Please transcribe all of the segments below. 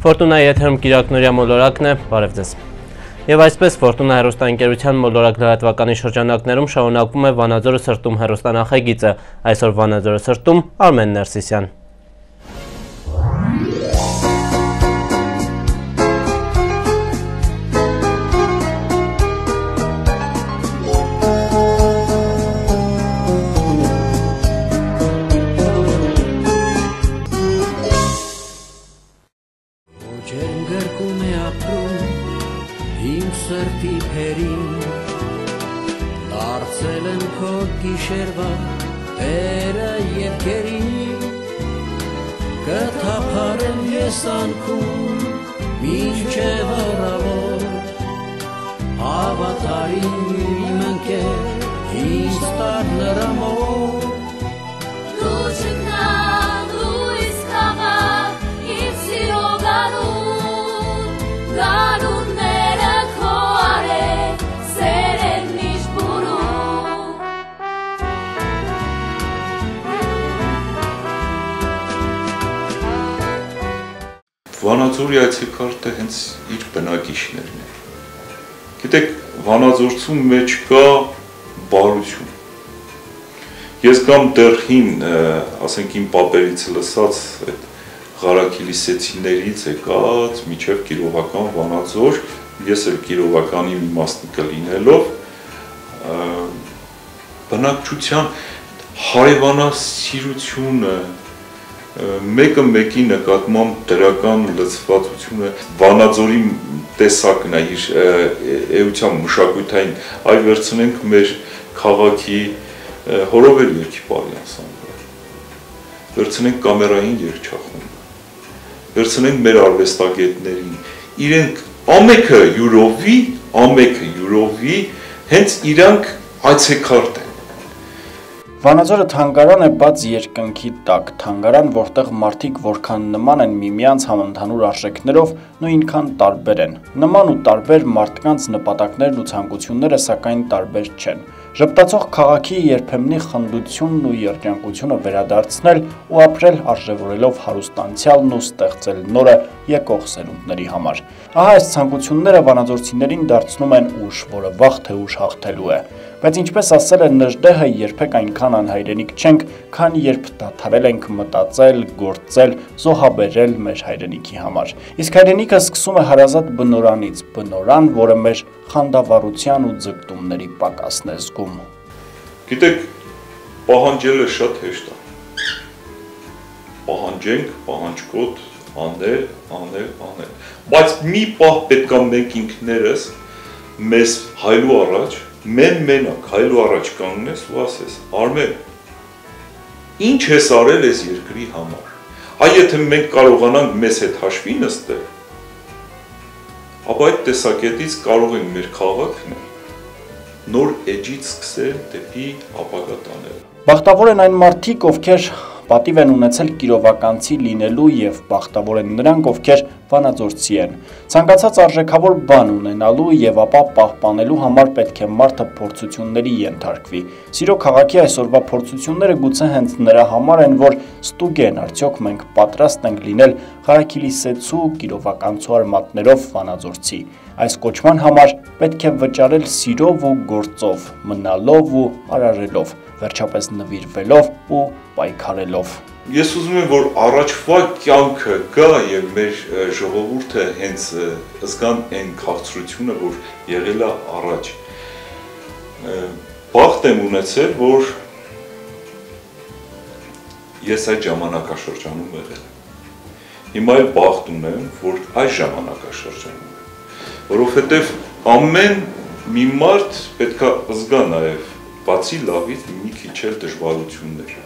Ֆորտունայի եթերում Կիրակնորյա մոլորակն է, բարև ձեզ։ Եվ այսպես Ֆորտունա հերոստանգերության մոլորակ լրատվականի շրջանակներում շարունակվում է Վանաձորը սրտում հերոստանախագիծը, այսօր Վանաձորը սրտում Արմեն Ներսիսյան։ իմ ընկեր ինձ տար նրա մոտ Վանաձորի այցեքարտը հենց իր բնակիչներն է։ Գիտեք, Վանաձորցում մեջ կա բարություն։ Ես կամ դեռ հին, ասենք իմ պապերից լսած այդ Ղարաքիլիսեցիներից եկած միջև Կիրովական Վանաձոր, ես էլ Կիրովականի մի մասնիկը լինելով բնակչության հարևանասիրությունը, մեկը մեկի նկատմամբ դրական լծվածությունը Վանաձորի տեսակն է իր էության մշակութային այ վերցնենք մեր քաղաքի հորովել երկի բարի անսամբլը վերցնենք կամերային երգչախումբը վերցնենք մեր արվեստագետներին իրենք ամեքը յուրովի ամեքը յուրովի հենց իրանք այցեքարտ Վանաձորը թանգարան է բաց երկնքի տակ, թանգարան, որտեղ մարդիկ որքան նման են միմյանց համընդհանուր արժեքներով, նույնքան տարբեր են։ Նման ու տարբեր մարդկանց նպատակներն ու ցանկությունները սակայն տարբեր չեն։ Ժպտացող քաղաքի երբեմնի խնդությունն ու երջանկությունը վերադարձնել ու ապրել արժևորելով հարուստ անցյալն ու ստեղծել նորը եկող սերունդների համար։ Ահա այս ցանկությունները վանաձորցիներին դարձնում են ուժ, որը վաղ թե ուշ հաղթելու է։ Բայց ինչպես ասել է Նժդեհը, երբեք այնքան անհայրենիք չենք, քան երբ դադարել ենք մտածել, գործել, զոհաբերել մեր հայրենիքի համար։ Իսկ հայրենիքը սկսում է հարազատ բնորանից, բնորան, որը մեր խանդավառության ու ձգտումների պակասն է զգում։ Գիտեք, պահանջելը շատ հեշտ է։ Պահանջենք, պահանջկոտ, անել, անել, անել։ Բայց մի պահ պետքա մենք ինքներս մեզ հայլու առաջ մեն մենակ հայլու առաջ կանգնես ու ասես. Արմեն, ինչ ես արել ես երկրի համար։ Այ եթե մենք կարողանանք մեզ հետ հաշվի նստել, ապա այդ տեսակետից կարող ենք մեր քաղաքն նոր էջից սկսել դեպի ապագա տանել։ Բախտավոր են այն մարդիկ, ովքեր պատիվ են ունեցել կիրովականցի լինելու եւ բախտավոր են նրանք, ովքեր վանաձորցի են։ Ցանկացած արժեքավոր բան ունենալու եւ ապա պահպանելու համար պետք է մարդը փորձությունների ենթարկվի։ Սիրո քաղաքի այսօրվա փորձությունները գուցե հենց նրա համար են, որ ստուգ են, արդյոք մենք պատրաստ ենք լինել Ղարաքիլիսեցու կիրովականցու արմատներով վանաձորցի։ Այս կոչման համար պետք է վճարել սիրով ու գործով, մնալով ու արարելով վերջապես նվիրվելով ու պայքարելով։ Ես ուզում եմ, որ առաջվա կյանքը գա եւ մեր ժողովուրդը հենց զգան այն քաղցրությունը, որ եղել է առաջ։ Բախտ եմ ունեցել, որ ես այդ ժամանակաշրջանում եղել եմ։ Հիմա էլ բախտ ունեմ, որ այս ժամանակաշրջանում եմ, որովհետեւ ամեն մի մարդ պետքա զգա նաեւ բացի լավից մի քիչ էլ դժվարություններ։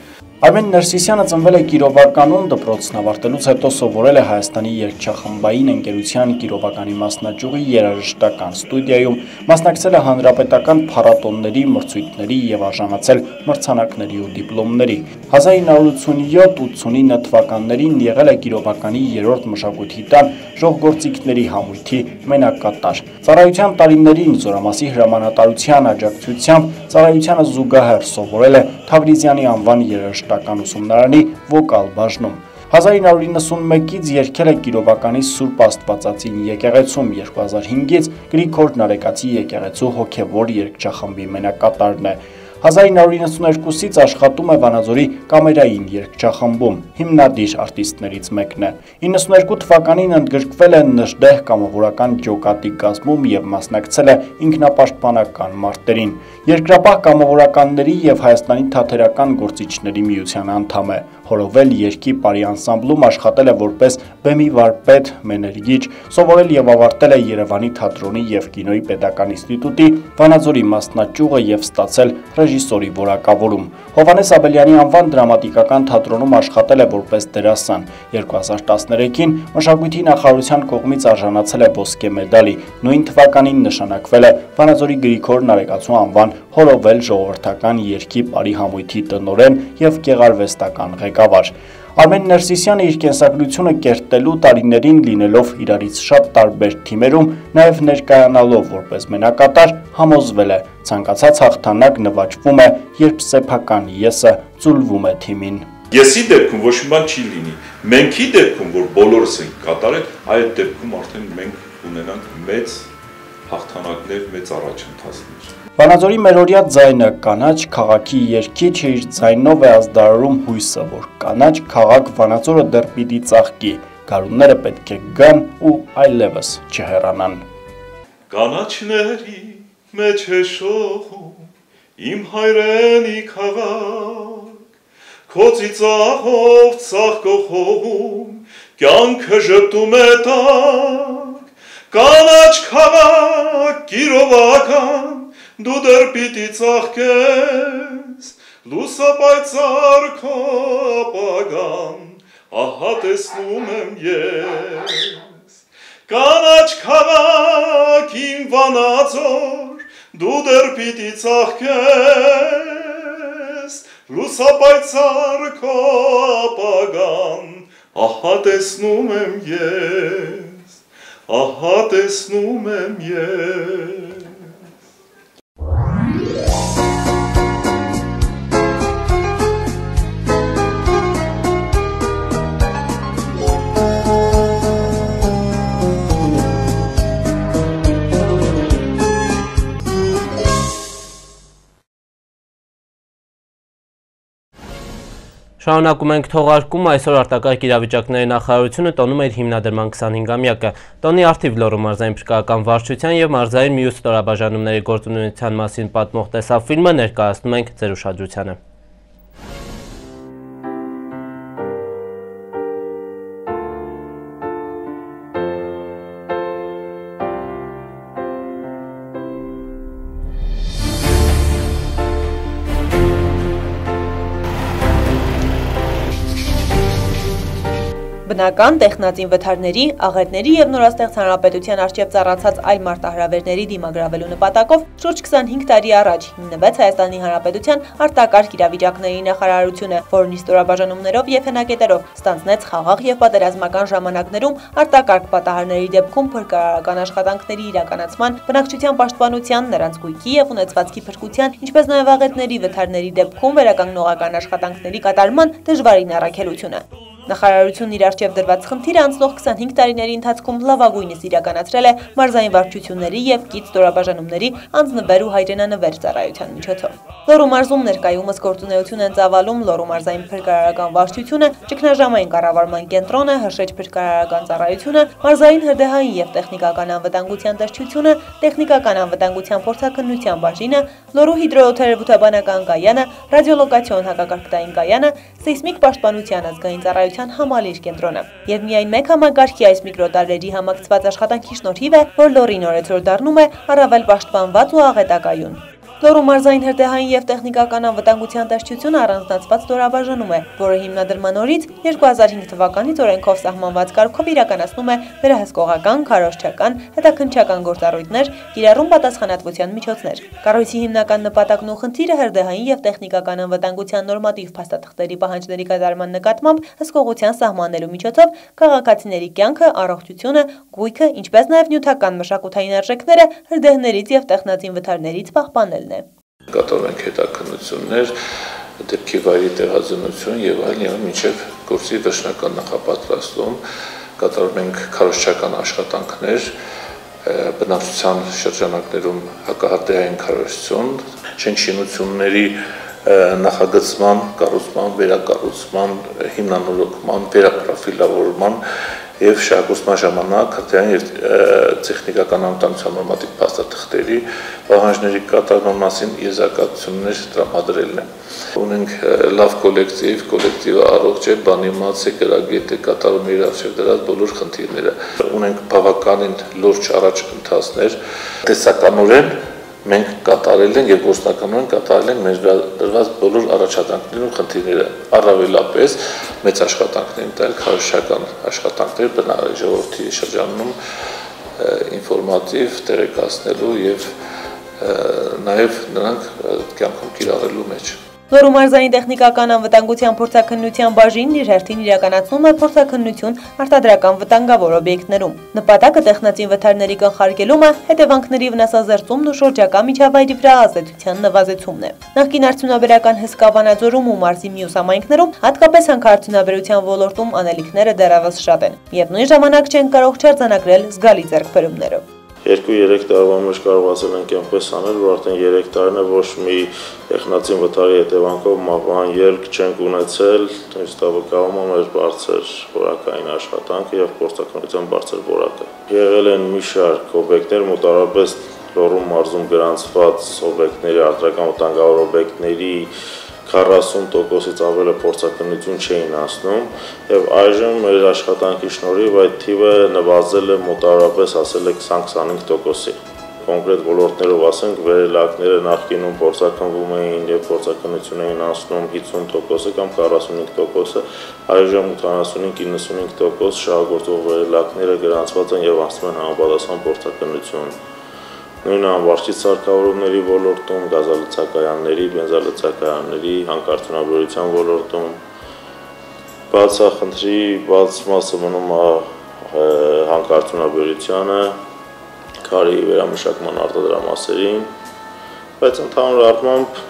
Արմեն Ներսիսյանը ծնվել է Կիրովականում, դպրոցն ավարտելուց հետո սովորել է Հայաստանի երգչախմբային ընկերության Կիրովականի մասնաճյուղի երաժշտական ստուդիայում, մասնակցել է հանրապետական փառատոնների, մրցույթների եւ արժանացել մրցանակների ու դիպլոմների։ 1987-89 թվականներին եղել է Կիրովականի 3-րդ մշակույթի տան ժողգործիկների համույթի մենակատար։ Ծառայության տարիներին Զորամասի հրամանատարության աջակցությամբ ծառայությանը զուգահեռ սովորել է Թավրիզյանի անվան երաժշտական ուսումնարանի վոկալ բաժնում։ 1991-ից երկել է Կիրովականի Սուրբ Աստվածածին եկեղեցում, 2005-ից Գրիգոր Նարեկացի եկեղեցու հոգևոր երգչախմբի մենակատարն է։ 1992-ից աշխատում է Վանաձորի կամերային երգչախմբում, հիմնադիր արտիստներից մեկն է։ 92 թվականին ընդգրկվել է Նժդեհ կամավորական ջոկատի կազմում եւ մասնակցել է ինքնապաշտպանական մարտերին։ Երկրապահ կամավորականների եւ Հայաստանի թատերական գործիչների միության անդամ է հորովել երկի բարի անսամբլում աշխատել է որպես բեմի վարպետ, մեներգիչ, սովորել եւ ավարտել է Երևանի թատրոնի եւ կինոյի պետական ինստիտուտի Վանաձորի մասնաճյուղը եւ ստացել ռեժիսորի որակավորում։ Հովանես Աբելյանի անվան դրամատիկական թատրոնում աշխատել է որպես դերասան։ 2013-ին մշակույթի նախարարության կողմից արժանացել է ոսկե մեդալի։ Նույն թվականին նշանակվել է Վանաձորի Գրիգոր Նարեկացու անվան հորովել ժողովրդական երկի բարի համույթի տնորեն եւ գեղարվեստական ղեկավար։ Արմեն Ներսիսյանը իր կենսագրությունը կերտելու տարիներին լինելով իրարից շատ տարբեր թիմերում, նաև ներկայանալով որպես մենակատար, համոզվել է, ցանկացած հաղթանակ նվաճվում է, երբ սեփական եսը ծուլվում է թիմին։ Եսի դեպքում ոչ մի բան չի լինի։ Մենքի դեպքում, որ բոլորս ենք կատարել, այդ դեպքում արդեն մենք ունենանք մեծ հաղթանակներ, մեծ առաջընթացներ։ Վանաձորի մերօրյա ձայնը կանաչ քաղաքի երկիչ է իր ձայնով է ազդարարում հույսը, որ կանաչ քաղաք Վանաձորը դեռ պիտի ծաղկի, գարունները պետք է գան ու այլևս չհեռանան։ Կանաչների մեջ է շողում իմ հայրենի քաղաք, քո ծիծաղով ծաղկող հողում կյանքը ժպտում է տակ, կանաչ քաղաք գիրովական դու դեռ պիտի ծաղկես, լուսապայծար քո ապագան, ահա տեսնում եմ ես։ Կանաչ քաղաք իմ վանածոր, դու դեռ պիտի ծաղկես, լուսապայծար քո ապագան, ահա տեսնում եմ ես, ահա տեսնում եմ ես։ Շարունակում ենք թողարկում, այսօր արտակարգ իրավիճակների նախարարությունը տոնում էր հիմնադրման 25-ամյակը։ Տոնի արդիվ լորու մարզային փրկական վարչության եւ մարզային մյուս ստորաբաժանումների գործունեության մասին պատմող տեսաֆիլմը ներկայացնում ենք ձեր ուշադրությանը։ Բնական, տեխնածին վթարների, աղետների եւ նորաստեղծ հանրապետության արժեվ ծառացած այլ մարտահրավերների դիմագրավելու նպատակով շուրջ 25 տարի առաջ հիմնվեց Հայաստանի Հանրապետության արտակարգ իրավիճակների նախարարությունը, որն իստորաբաժանումներով եւ հենակետերով ստանձնեց խաղաղ եւ պատերազմական ժամանակներում արտակարգ պատահարների դեպքում փրկարարական աշխատանքների իրականացման, բնակչության պաշտպանության, նրանց գույքի եւ ունեցվածքի փրկության, ինչպես նաեւ աղետների վթարների դեպքում վերականգնողական աշխատանքների կատարման դժվարին առաքելությունը։ Նախարարությունն իր արջև դրված խնդիրը անցնող 25 տարիների ընթացքում լավագույնս իրականացրել է մարզային վարչությունների եւ կից ստորաբաժանումների անձնվեր ու հայրենանվեր ծառայության միջոցով։ Լոռու մարզում ներկայումս գործունեություն են ծավալում Լոռու մարզային փրկարարական վարչությունը, ճգնաժամային կառավարման կենտրոնը, հրշեջ փրկարարական ծառայությունը, մարզային հրդեհային եւ տեխնիկական անվտանգության դաշտությունը, տեխնիկական անվտանգության փորձաքննության բաժինը, Լոռու հիդրոթերապևտաբանական կայանը, ռադիոլոկացիոն հակակարգտային կայանը, սեյսմիկ պաշտպանության ազգային տնտեսության համալիր կենտրոնը։ Եվ միայն մեկ համագարկի այս միկրոտարների համակցված աշխատանքի շնորհիվ է, որ լորին օրեցօր դառնում է առավել պաշտպանված ու աղետակայուն։ Լոռու մարզային հրդեհային եւ տեխնիկական անվտանգության դաշտությունը առանձնացված ստորաբաժանում է, որը հիմնադրման օրից 2005 թվականից օրենքով սահմանված կարգով իրականացնում է վերահսկողական, քարոզչական, հետաքննչական գործառույթներ, կիրառում պատասխանատվության միջոցներ։ Կառույցի հիմնական նպատակն ու խնդիրը հրդեհային եւ տեխնիկական անվտանգության նորմատիվ փաստաթղթերի պահանջների կատարման նկատմամբ հսկողության սահմանելու միջոցով քաղաքացիների կյանքը, առողջությունը, գույքը, ինչպես նաեւ նյութական մշակութային արժեքները հրդեհներից եւ տեխնատին վթարներից պահպանելն է։ Կատարում ենք հետաքննություններ դեպքի վայրի տեղազնություն եւ այլն եւ մինչեւ գործի վերջնական նախապատրաստում կատարում ենք քարոշչական աշխատանքներ բնակչության շրջանակներում հակահատեային քարոշչություն, շենքշինությունների նախագծման, կառուցման, վերակառուցման, հիմնանորոգման, վերապրոֆիլավորման եւ շահագործման ժամանակ հրթիռային եւ տեխնիկական անվտանգության նորմատիվ փաստաթղթերի պահանջների կատարման մասին եզրակացություններ տրամադրելն է։ Ունենք լավ կոլեկտիվ, կոլեկտիվը առողջ է, բանիմաց է, գրագետ է, կատարում իր արժեք դրած բոլոր խնդիրները։ Ունենք բավականին լուրջ առաջընթացներ, տեսականորեն մենք կատարել ենք եւ գործնականորեն կատարել ենք մեր դրված բոլոր առաջադրանքներն ու խնդիրները առավելապես մեծ աշխատանքներ տալ քարոշչական աշխատանքներ բնավ ժողովրդի շրջանում ինֆորմատիվ տեղեկացնելու եւ նաեւ նրանք կյանքում կիրառելու մեջ Լոռու մարզային տեխնիկական անվտանգության փորձաքննության բաժինն իր հերթին իրականացնում է փորձաքննություն արտադրական վտանգավոր օբյեկտներում։ Նպատակը տեխնացին վթարների կանխարգելումը, հետևանքների վնասազերծումն ու շրջակա միջավայրի վրա ազդեցության նվազեցումն է։ Նախկին արդյունաբերական հսկա Վանաձորում ու մարզի մյուս համայնքներում, հատկապես հանքարդյունաբերության ոլորտում անելիքները դեռևս շատ են, եւ նույն ժամանակ չեն կարող չարձանագրել զգալի ձեռքբերումները։ 2-3 տարվա մեջ կարողացել ենք այնպես անել, որ արդեն 3 տարին է ոչ մի տեխնացին վթարի հետևանքով մահվան ելք չենք ունեցել, ինձ վկայում է մեր բարձր որակային աշխատանքը եւ փորձակնության բարձր որակը։ Եղել են մի շարք օբյեկտներ, մոտավորապես Լոռու մարզում գրանցված օբյեկտների, արտադրական վտանգավոր օբյեկտների 40%-ից ավելը փորձակնություն չէին ասնում եւ այժմ մեր աշխատանքի շնորհիվ այդ թիվը նվազել է մոտավորապես ասել է 20-25%-ի կոնկրետ ոլորտներով ասենք վերելակները նախկինում փորձակնվում էին եւ փորձակնություն էին անցնում 50%-ը կամ 45%-ը այժմ 85-95% շահագործող վերելակները գրանցված են եւ անցնում են համապատասխան փորձակնություն նույն անվարչի սարքավորումների ոլորտում, գազալցակայանների, բենզալցակայանների, հանքարդյունաբերության ոլորտում բացախնդրի բաց մասը մնում է հանքարդյունաբերությանը, քարի վերամշակման արտադրամասերին, բայց ընդհանուր առմամբ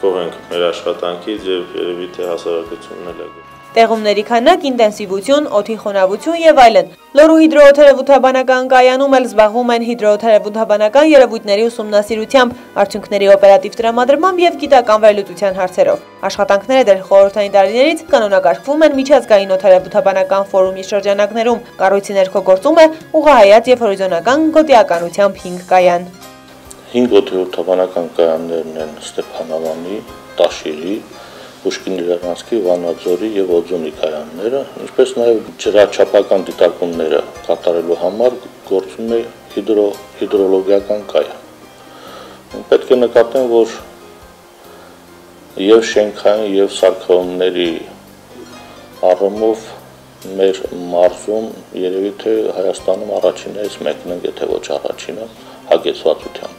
կող ենք մեր աշխատանքից եւ երևի թե հասարակությունն էլ է գոհ տեղումների քանակ, ինտենսիվություն, օդի խոնավություն եւ այլն։ Լոռու հիդրոթերապևտաբանական կայանում էլ զբաղվում են հիդրոթերապևտաբանական երևույթների ուսումնասիրությամբ, արդյունքների օպերատիվ տրամադրմամբ եւ գիտական վերլուծության հարցերով։ Աշխատանքները դեռ խորհրդային տարիներից կանոնակարգվում են միջազգային օթերապևտաբանական ֆորումի շրջանակներում։ Կառույցի ներքո գործում է ուղղահայաց եւ հորիզոնական գոտիականությամբ 5 կայան։ 5 օթերապևտաբանական կայաններն են Ստեփանավանի, Տաշիրի, Պուշկինի Լեռնանցքի, Վանաձորի եւ Օձունի կայանները, ինչպես նաեւ ջրաչափական դիտարկումները կատարելու համար գործում է հիդրո հիդրոլոգիական կայան։ Պետք է նկատեմ, որ եւ շենքային եւ սարքավորումների առումով մեր մարզում երևի թե Հայաստանում առաջիններից մեկն է, եթե ոչ առաջինը, հագեցվածությամբ։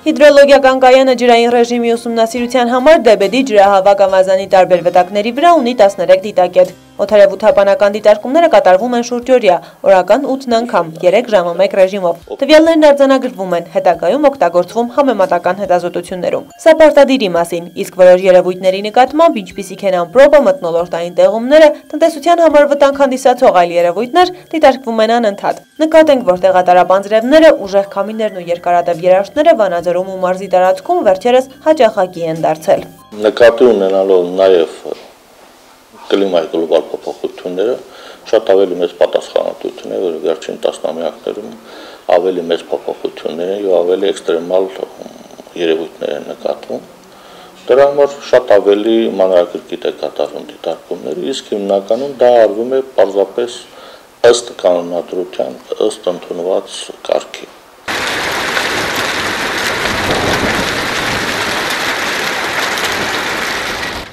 Հիդրոլոգիական կայանը ջրային ռեժիմի ուսումնասիրության համար դեբեդի ջրահավաք ավազանի տարբեր վտակների վրա ունի 13 դիտակետ։ Օթարևութաբանական դիտարկումները կատարվում են շուրջօրյա, օրական 8 անգամ, 3 ժամը 1 ռեժիմով։ Տվյալներն արձանագրվում են, հետագայում օգտագործվում համեմատական հետազոտություններում։ Սա պարտադիրի մասին, իսկ որոշ երևույթների նկատմամբ, ինչպիսիք են ամպրոպը, մթնոլորտային տեղումները, տնտեսության համար վտանգ հանդիսացող այլ երևույթներ դիտարկվում են անընդհատ։ Նկատենք, որ տեղատարապանձրևները, ուժեղ քամիներն ու երկարատև երաշտները Վանաձորում ու մարզի տարածքում վերջերս հաճախակի են դարձել։ Նկատի ունենալով նաև կլիմայի գլոբալ փոփոխությունները շատ ավելի մեծ պատասխանատվություն է, որ վերջին տասնամյակներում ավելի մեծ փոփոխություններ են եւ ավելի էքստրեմալ երևույթներ են նկատվում։ Դրա համար շատ ավելի մանրակրկիտ է կատարվում դիտարկումները, իսկ հիմնականում դա արվում է պարզապես ըստ կանոնադրության, ըստ ընդունված կարգի։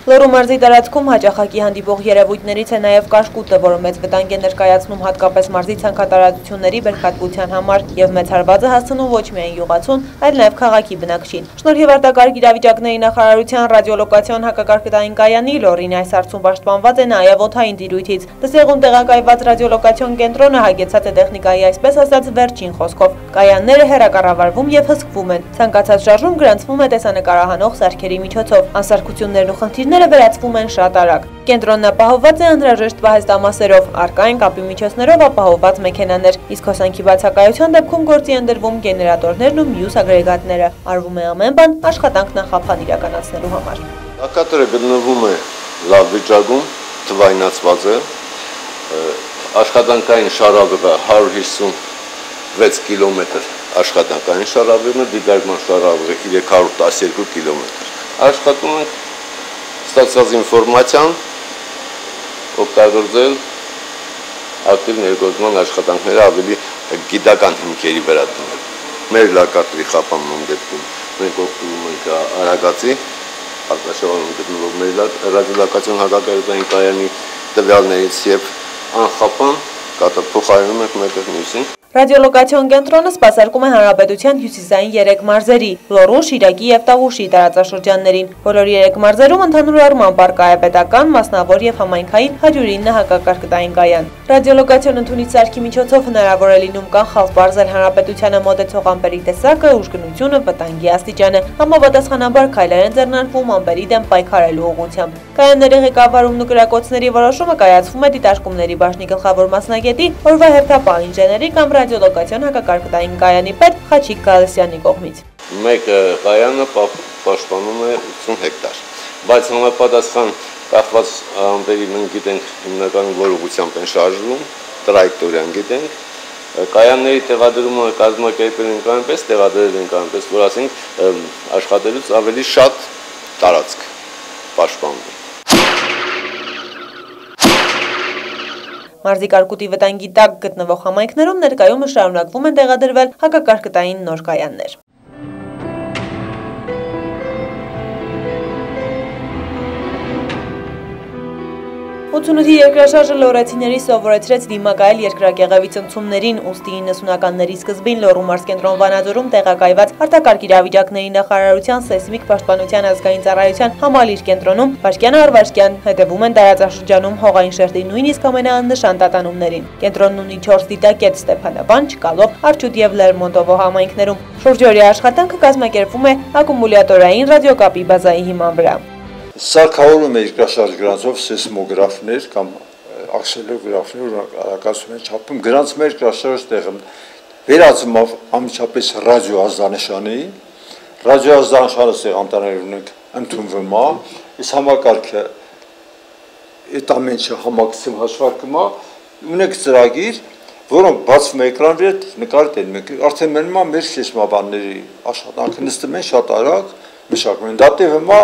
Լոռու մարզի տարածքում հաճախակի հանդիպող երևույթներից է նաև կաշկուտը, որը մեծ վտանգ է ներկայացնում հատկապես մարզի ցանքատարածությունների բերքատվության համար եւ մեծ հարվածը հասցնում ոչ միայն յուղացուն, այլ նաև քաղաքի բնակչին։ Շնորհիվ արտակարգ իրավիճակների նախարարության ռադիոլոկացիոն հակակարգտային կայանի Լոռին այս հարցում պաշտպանված է նաև օթային տիրույթից։ Դսեղում տեղակայված ռադիոլոկացիոն կենտրոնը հագեցած է տեխնիկայի այսպես ասած վերջին խոսքով։ Կայանները հերակառավարվում եւ հսկվում են։ Ցանկացած շարժում գրանցվում է տեսանկարահանող սարքերի միջոցով։ Անսարքություններն ու խնդիրները վերացվում են շատ արագ։ Կենտրոնն ապահովված է անհրաժեշտ պահեստամասերով, արկա են կապի միջոցներով ապահովված մեքենաներ, իսկ հոսանքի բացակայության դեպքում գործի են դրվում գեներատորներն ու մյուս ագրեգատները։ Արվում է ամեն բան աշխատանք նախապան իրականացնելու համար։ Ակատորը գտնվում է լավ վիճակում, թվայնացված է, աշխատանքային շարավիղը 156 կիլոմետր աշխատանքային շարավիղն է, դիդարկման շարավիղը 312 կիլոմետր։ Աշխատում ենք ստացած ինֆորմացիան օգտագործել ակտիվ ներգործման աշխատանքները ավելի գիտական հիմքերի վրա դնել։ Մեր լակատվի խափանման դեպքում մենք օգտվում ենք արագացի արտաշավանում գտնվող մեր ռադիոլոկացիոն հակակայության կայանի տվյալներից եւ անխափան կատա փոխարինում ենք մեկը մյուսին Ռադիոլոկացիոն կենտրոնը սպասարկում է Հանրապետության հյուսիսային 3 մարզերի՝ Լոռու, Շիրակի եւ Տավուշի տարածաշրջաններին։ Բոլոր 3 մարզերում ընդհանուր առմամբ արկա է պետական, մասնավոր եւ համայնքային 109 հակակարգտային կայան։ Ռադիոլոկացիոն ընդունիչ սարքի միջոցով հնարավոր է լինում կանխալ բարձր հանրապետությանը մոտեցող ամպերի տեսակը, ուժգնությունը, վտանգի աստիճանը։ Համապատասխանաբար քայլեր են ձեռնարկվում ամպերի դեմ պայքարելու ուղղությամբ։ Կայանների ղեկավարումն ու գրակոծների որոշումը կայացվում է դիտարկումների բաժնի գլխավոր մասնագետի, օրվա հերթապահ ինժեների կամ ռադիոլոկացիոն հակակարգտային կայանի պետ Խաչիկ Գալստյանի կողմից։ Մեկ կայանը պաշտպանում է 80 հեկտար, բայց համապատասխան կախված ամպերի մենք գիտենք հիմնականում որ ուղղությամբ են շարժվում, տրայեկտորիան գիտենք, կայանների տեղադրումը կազմակերպել ենք այնպես, տեղադրել ենք այնպես, որ ասենք աշխատելուց ավելի շատ տարածք պաշտպանվում։ Մարզիկարկուտի վտանգի տակ գտնվող համայնքներում ներկայումս շարունակվում են տեղադրվել հակակարգտային նոր կայաններ։ 88-ի երկրաշարժը լորեցիների սովորեցրեց դիմակայել երկրագեղևի ծնցումներին, ուստի 90-ականների սկզբին Լոռու մարզկենտրոն Վանաձորում տեղակայված արտակարգ իրավիճակների նախարարության սեյսմիկ պաշտպանության ազգային ծառայության համալիր կենտրոնում վարքյան առ վարքյան հետևում են տարածաշրջանում հողային շերտի նույնիսկ ամենաաննշան տատանումներին։ Կենտրոնն ունի 4 դիտակետ Ստեփանավան, Չկալով, Արջուտ եւ Լերմոնտովո համայնքներում։ Շուրջօրյա աշխատանքը կազմակերպվում է ակումուլյատորային ռադիոկապի բազայի հիման վրա։ Սարքավորում է երկրաշարժ գրանցով սեյսմոգրաֆներ կամ աքսելոգրաֆներ արագացում են չափում գրանց մեր երկրաշարժ տեղը վերածումով ամիջապես ռադիոազդանշանի ռադիոազդանշանը սեղանտաներ ունենք ընդունվում է այս համակարգը այդ ամենը համակցում հաշվարկում է ունենք ծրագիր որոնք բացվում էկրան վրա նկարդ են մենք արդեն մնում է մեր սեյսմաբանների աշխատանքը նստում են շատ արագ մշակում են դա տևում է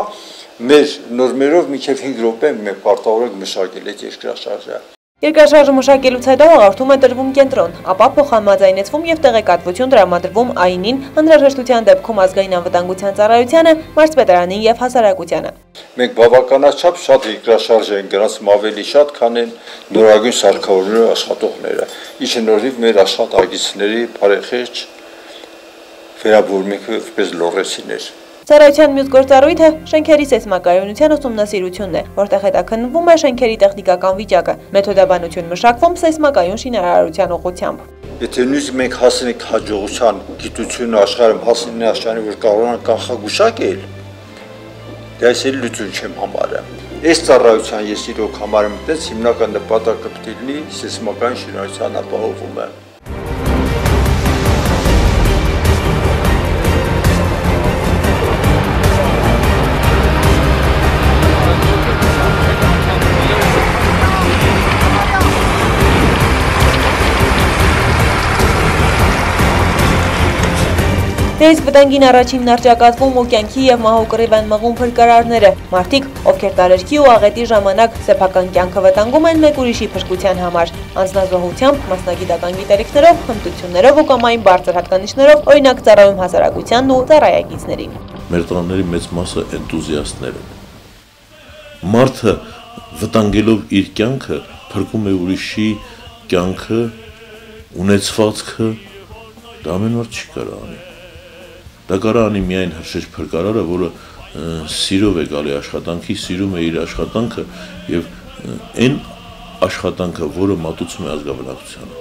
մեր նորմերով մինչև 5 րոպե մենք պարտավորենք մշակել այդ երկրաշարժը։ Երկրաշարժը մշակելուց հետո աղարթում է տրվում կենտրոն, ապա փոխանմաձայնեցվում եւ տեղեկատվություն տրամադրվում ԱԻՆ-ին, հանրահրաշտության դեպքում ազգային անվտանգության ծառայությանը, մարզպետարանին եւ հասարակությանը։ Մենք բավականաչափ շատ երկրաշարժ են գրանցում ավելի շատ, քան են նորագույն սարքավորումները աշխատողները։ Ինչը նորիվ մեր աշխատակիցների բարեխիղճ վերաբերում ենք որպես լորեսիներ։ Ծառայության մյուս գործառույթը շենքերի սեյսմակայունության ուսումնասիրությունն է, որտեղ հետաքննվում է շենքերի տեխնիկական վիճակը, մեթոդաբանություն մշակվում սեյսմակայուն շինարարության ուղղությամբ։ Եթե նույնիսկ մենք հասնենք հաջողության գիտությունը աշխարհում հասնենք աշխարհի որ կարողանանք կանխագուշակել, դա ես էլ լուծում չեմ համարում։ Այս ծառայության ես իրոք համարում եմ, հիմնական նպատակը պետք է լինի սեյսմական շինարարության ապահովումը։ Դեից վտանգին առաջինն արջակատվում ու կյանքի և մահու կռիվ են մղում փրկարարները, մարդիկ, ովքեր տարերքի ու աղետի ժամանակ սեփական կյանքը վտանգում են մեկ ուրիշի փրկության համար, անձնազոհությամբ, մասնագիտական գիտելիքներով, հմտություններով ու կամային բարձր հատկանիշներով, օրինակ ծառայում հասարակությանն ու ծառայագիցներին։ Մեր տղաների մեծ մասը էնտուզիաստներ են։ մարդը վտանգելով իր կյանքը փրկում է ուրիշի կյանքը, ունեցվածքը, դա ամեն մարդ չի կարող անի։ Դա կարող անի միայն հրշեջ փրկարարը, որը սիրով է գալի աշխատանքի, սիրում է իր աշխատանքը եւ այն աշխատանքը, որը մատուցում է ազգաբնակությանը։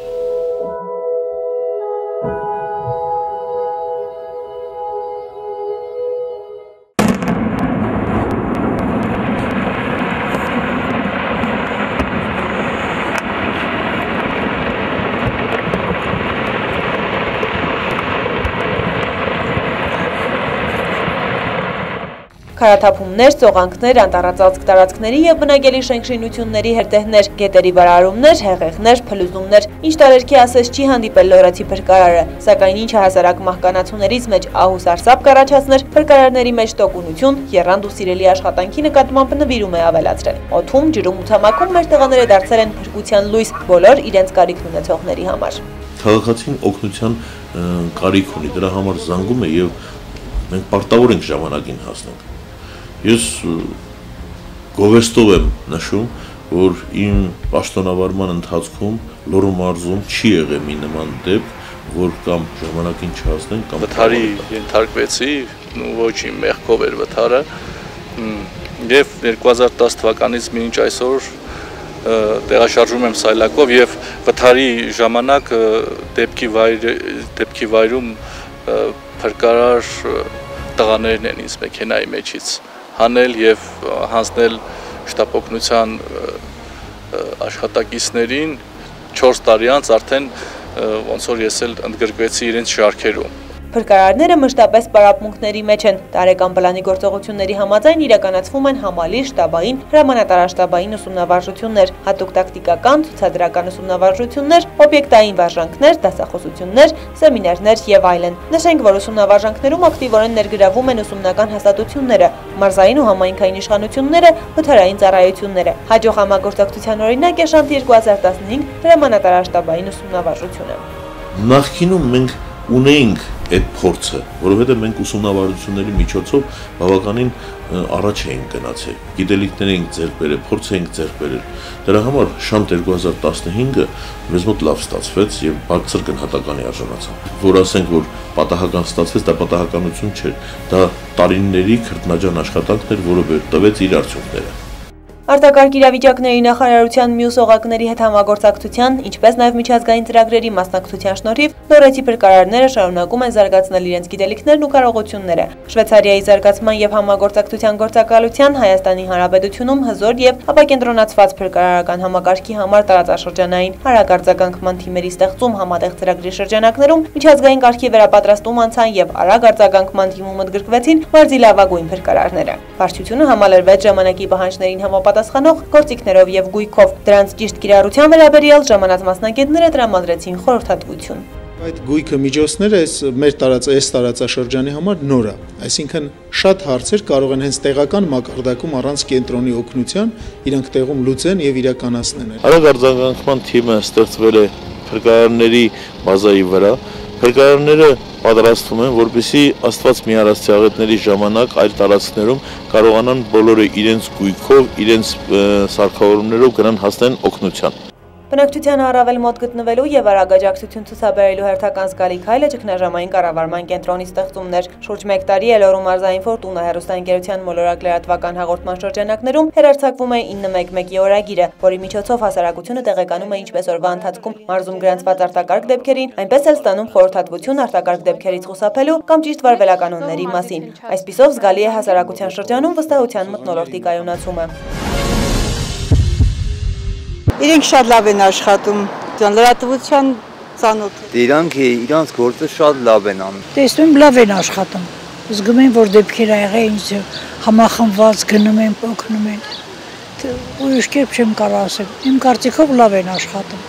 Քարաթափումներ, ծողանքներ, անտառածածկ տարածքների եւ բնակելի շենքշինությունների հրդեհներ, գետերի վարարումներ, հեղեղներ, փլուզումներ։ Ինչ տարերքի ասես չի հանդիպել լորացի փրկարարը, սակայն ինչը հասարակ մահկանացուներից մեջ ահուս արսապ կառաջացներ, փրկարարների մեջ տոկունություն, երանգ ու սիրելի աշխատանքի նկատմամբ նվիրում է ավելացրել։ Օթում, ջրում ու ցամաքում մեր տղաները դարձել են փրկության լույս բոլոր իրենց կարիքն ունեցողների համար։ Քաղաքացին օգնության կարիք ունի, դրա համար զանգում է եւ մենք պարտավոր ենք ժամանակին հասնենք Ես գովեստով եմ նշում, որ իմ պաշտոնավարման ընթացքում Լոռու մարզում չի եղել մի նման դեպք, որ կամ ժամանակին չհասնեն կամ վթարի ենթարկվեցի, ոչ իմ մեղքով էր վթարը, եւ 2010 թվականից մինչ այսօր տեղաշարժում եմ սայլակով եւ վթարի ժամանակ դեպքի վայր դեպքի վայրում փրկարար տղաներն են ինձ մեքենայի մեջից հանել եւ հանձնել շտապօգնության աշխատակիցներին 4 տարի անց արդեն ոնց որ ես էլ ընդգրկվեցի իրենց շարքերում Փրկարարները մշտապես պարապմունքների մեջ են։ Տարեկան պլանի գործողությունների համաձայն իրականացվում են համալիր, շտաբային, հրամանատարաշտաբային ուսումնավարժություններ, հատուկ տակտիկական, ցուցադրական ուսումնավարժություններ, օբյեկտային վարժանքներ, դասախոսություններ, սեմինարներ եւ այլն։ Նշենք, որ ուսումնավարժանքներում ակտիվորեն ներգրավում են ուսումնական հաստատությունները, մարզային ու համայնքային իշխանությունները, հթարային ծառայությունները։ Հաջող համագործակցության օրինակ է Շանթ 2015 հրամանատարաշտաբային ուսումնավարժությունը։ Նախկինում մենք ունեինք այդ փորձը, որովհետև մենք ուսումնավարությունների միջոցով բավականին առաջ էինք գնացել։ Գիտելիքներ էինք ձեռք բերել, փորձ էինք ձեռք բերել։ Դրա համար շանտ 2015-ը մեզ մոտ լավ ստացվեց եւ բարձր գնահատականի արժանացավ։ Որ ասենք, որ պատահական ստացվեց, դա պատահականություն չէր։ Դա տարիների քրտնաջան աշխատանքն էր, որը տվեց իր արդյունքները։ Արտակարգ իրավիճակների նախարարության մյուս օղակների հետ համագործակցության, ինչպես նաև միջազգային ծրագրերի մասնակցության շնորհիվ Լորեցի փրկարարները շարունակում են զարգացնել իրենց գիտելիքներն ու կարողությունները։ Շվեյցարիայի զարգացման եւ համագործակցության գործակալության Հայաստանի Հանրապետությունում հզոր եւ ապակենտրոնացված փրկարարական համակարգի համար տարածաշրջանային հարագարձագանքման թիմերի ստեղծում համատեղ ծրագրի շրջանակներում միջազգային կարգի վերապատրաստում անցան եւ արագ արձագանքման թիմում ընդգրկվեցին մարզի լավագույն փրկարարները։ Վարչությունը համալրվեց ժամանակի պահանջներին համապատասխան համապատասխանող գործիքներով եւ գույքով։ Դրանց ճիշտ կիրառության վերաբերյալ ժամանած մասնագետները տրամադրեցին խորհրդատվություն։ Այդ գույքը միջոցները այս մեր տարած այս տարածաշրջանի համար նոր է, այսինքն շատ հարցեր կարող են հենց տեղական մակարդակում առանց կենտրոնի օգնության իրանք տեղում լուծեն եւ իրականացնեն։ Արագ արձագանքման թիմը ստեղծվել է փրկարարների բազայի վրա, Փրկարարները պատրաստվում են, որպեսզի Աստված միարասցի աղետների ժամանակ այլ տարածքներում կարողանան բոլորը իրենց գույքով, իրենց սարքավորումներով գնան հասնեն օգնության։ Բնակչությանը առավել մոտ գտնվելու եւ արագաջակցություն ցուցաբերելու հերթական զգալի քայլը ճգնաժամային կառավարման կենտրոնի ստեղծումներ։ Շուրջ 1 տարի է Լոռու մարզային ֆորտունա հերոստանգերության մոլորակ լրատվական հաղորդման շրջանակներում հերարցակվում է 911-ի օրագիրը, որի միջոցով հասարակությունը տեղեկանում է ինչպես օրվա ընթացքում մարզում գրանցված արտակարգ դեպքերին, այնպես էլ ստանում խորհրդատվություն արտակարգ դեպքերից խուսափելու կամ ճիշտ վարվելականոնների մասին։ Այսպիսով զգալի է հասարակության շրջանում վստահության մթնոլորտի կայունացումը։ Իրենք շատ լավ են աշխատում, լրատվության ծանոթ։ Իրանք իրանց գործը շատ լավ են անում։ Տեսնում լավ են աշխատում։ Զգում են, որ դեպքեր ա եղել ինձ համախմբված գնում են, օգնում են։ Ուրիշ կերպ չեմ կարող ասել։ Իմ կարծիքով լավ են աշխատում։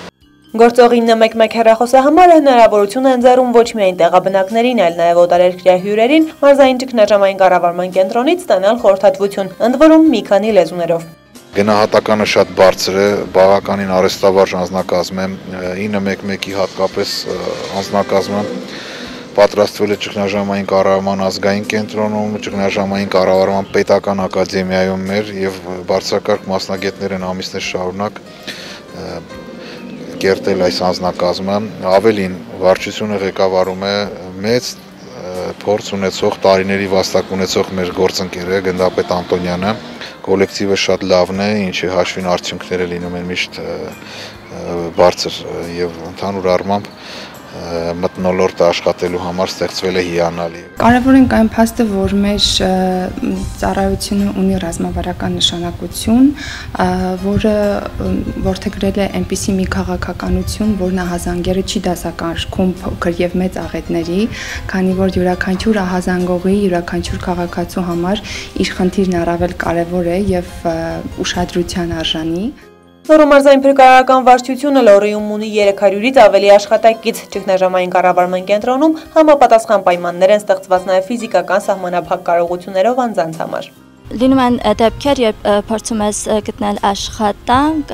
Գործող 911 հեռախոսահամարը հնարավորություն է ընձեռում ոչ միայն տեղաբնակներին, այլ նաև օտարերկրյա հյուրերին մարզային ճգնաժամային կառավարման կենտրոնից ստանալ խորհրդատվություն, ընդ որում մի քանի լեզուներով։ Գնահատականը շատ բարձր է, բավականին արեստավարժ անձնակազմ է, 911-ի հատկապես անձնակազմը պատրաստվել է ճգնաժամային կառավարման ազգային կենտրոնում, ճգնաժամային կառավարման պետական ակադեմիայում մեր եւ բարձրակարգ մասնագետներ են ամիսներ շարունակ կերտել այս անձնակազմը։ Ավելին վարչությունը ղեկավարում է մեծ փորձ ունեցող տարիների վաստակ ունեցող մեր գործընկերը գնդապետ Անտոնյանը կոլեկտիվը շատ լավն է, ինչի հաշվին արդյունքները լինում են միշտ բարձր եւ ընդհանուր առմամբ մտնոլորտը աշխատելու համար ստեղծվել է հիանալի։ Կարևոր ենք այն փաստը, որ մեր ծառայությունը ունի ռազմավարական նշանակություն, որը որթեգրել է այնպիսի մի քաղաքականություն, որն ահազանգերը չի դասակարգում փոքր եւ մեծ աղետների, քանի որ յուրաքանչյուր ահազանգողի, յուրաքանչյուր քաղաքացու համար իր խնդիրն առավել կարևոր է եւ ուշադրության արժանի։ Լոռու մարզային փրկարարական վարչությունը Լոռիում ունի 300-ից ավելի աշխատակից ճգնաժամային կառավարման կենտրոնում համապատասխան պայմաններ են ստեղծված նաև ֆիզիկական սահմանափակ կարողություններով անձանց համար։ Լինում են դեպքեր, երբ փորձում ես գտնել աշխատանք,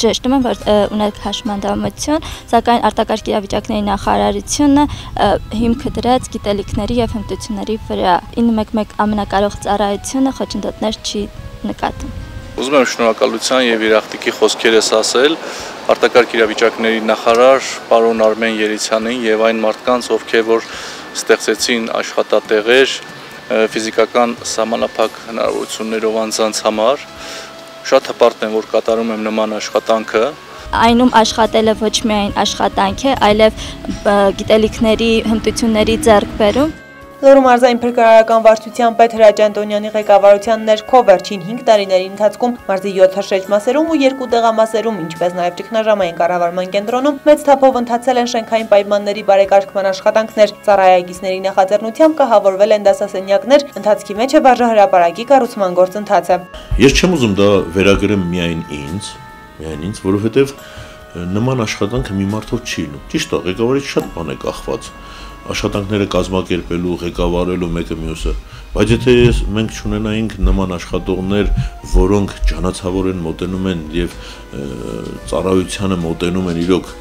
շեշտում եմ, որ ունեք հաշմանդամություն, սակայն արտակարգ իրավիճակների նախարարությունը հիմքը դրեց գիտելիքների եւ հմտությունների վրա։ 911 ամենակարող ծառայությունը խոչընդոտներ չի նկատում։ Ուզում եմ շնորհակալության եւ երախտիկի խոսքերս ասել արտակարգ իրավիճակների նախարար պարոն Արմեն Երիցյանին եւ այն մարդկանց, ովքեր որ ստեղծեցին աշխատատեղեր ֆիզիկական սահմանափակ հնարավորություններով անձանց համար շատ հպարտ եմ որ կատարում եմ նման աշխատանքը այնում աշխատելը ոչ միայն աշխատանք է, այլև գիտելիքների, հմտությունների ձեռքբերում Լոռու մարզային փրկարարական վարչության պետ Հրաչ Անտոնյանի ղեկավարության ներքո վերջին 5 տարիների ընթացքում մարզի 7 հրշեջմասերում ու 2 տեղամասերում, ինչպես նաև ճգնաժամային կառավարման կենտրոնում մեծ թափով ընթացել են շենքային պայմանների բարեկարգման աշխատանքներ, ծառայագիցների նախաձեռնությամբ կահավորվել են դասասենյակներ, ընթացքի մեջ է վարժահրապարակի կառուցման գործընթացը։ Ես չեմ ուզում դա վերագրեմ միայն ինձ, միայն ինձ, որովհետև նման աշխատանքը մի մարդով չի լինում։ Ճիշտ է, ղեկավարից շատ բան է կախված աշխատանքները կազմակերպելու, ղեկավարելու մեկը մյուսը, բայց եթե ես մենք ճանենայինք նման աշխատողներ, որոնք ճանաչավոր են, մոտենում են եւ ծառայությանը մոտենում են իրոք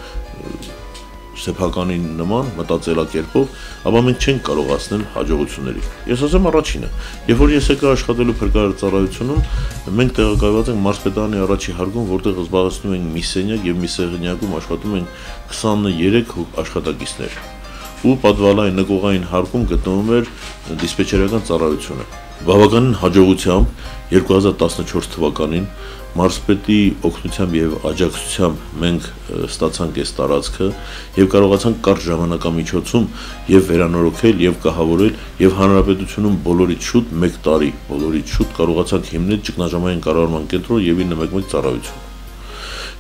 սեփականին նման մտածելակերպով, ապա մենք չենք կարողացնել հաջողությունների։ Ես ասեմ առաջինը, երբ որ ես եկա աշխատելու փրկարար ծառայությունում, մենք տեղակայված ենք Մարսպետանի առաջի հարկում, որտեղ զբաղեցնում ենք մի սենյակ եւ մի սեղանյակում աշխատում են 23 աշխատակիցներ ու պատվալային նկողային հարկում գտնվում էր դիսպեչերական ծառայությունը։ Բավականին հաջողությամբ 2014 թվականին Մարսպետի օգնությամբ եւ աջակցությամբ մենք ստացանք այս տարածքը եւ կարողացանք կարճ ժամանակամիջոցում եւ վերանորոգել եւ կահավորել եւ հանրապետությունում բոլորից շուտ 1 տարի բոլորից շուտ կարողացանք հիմնել ճգնաժամային կառավարման կենտրոն եւ 911 ծառայություն։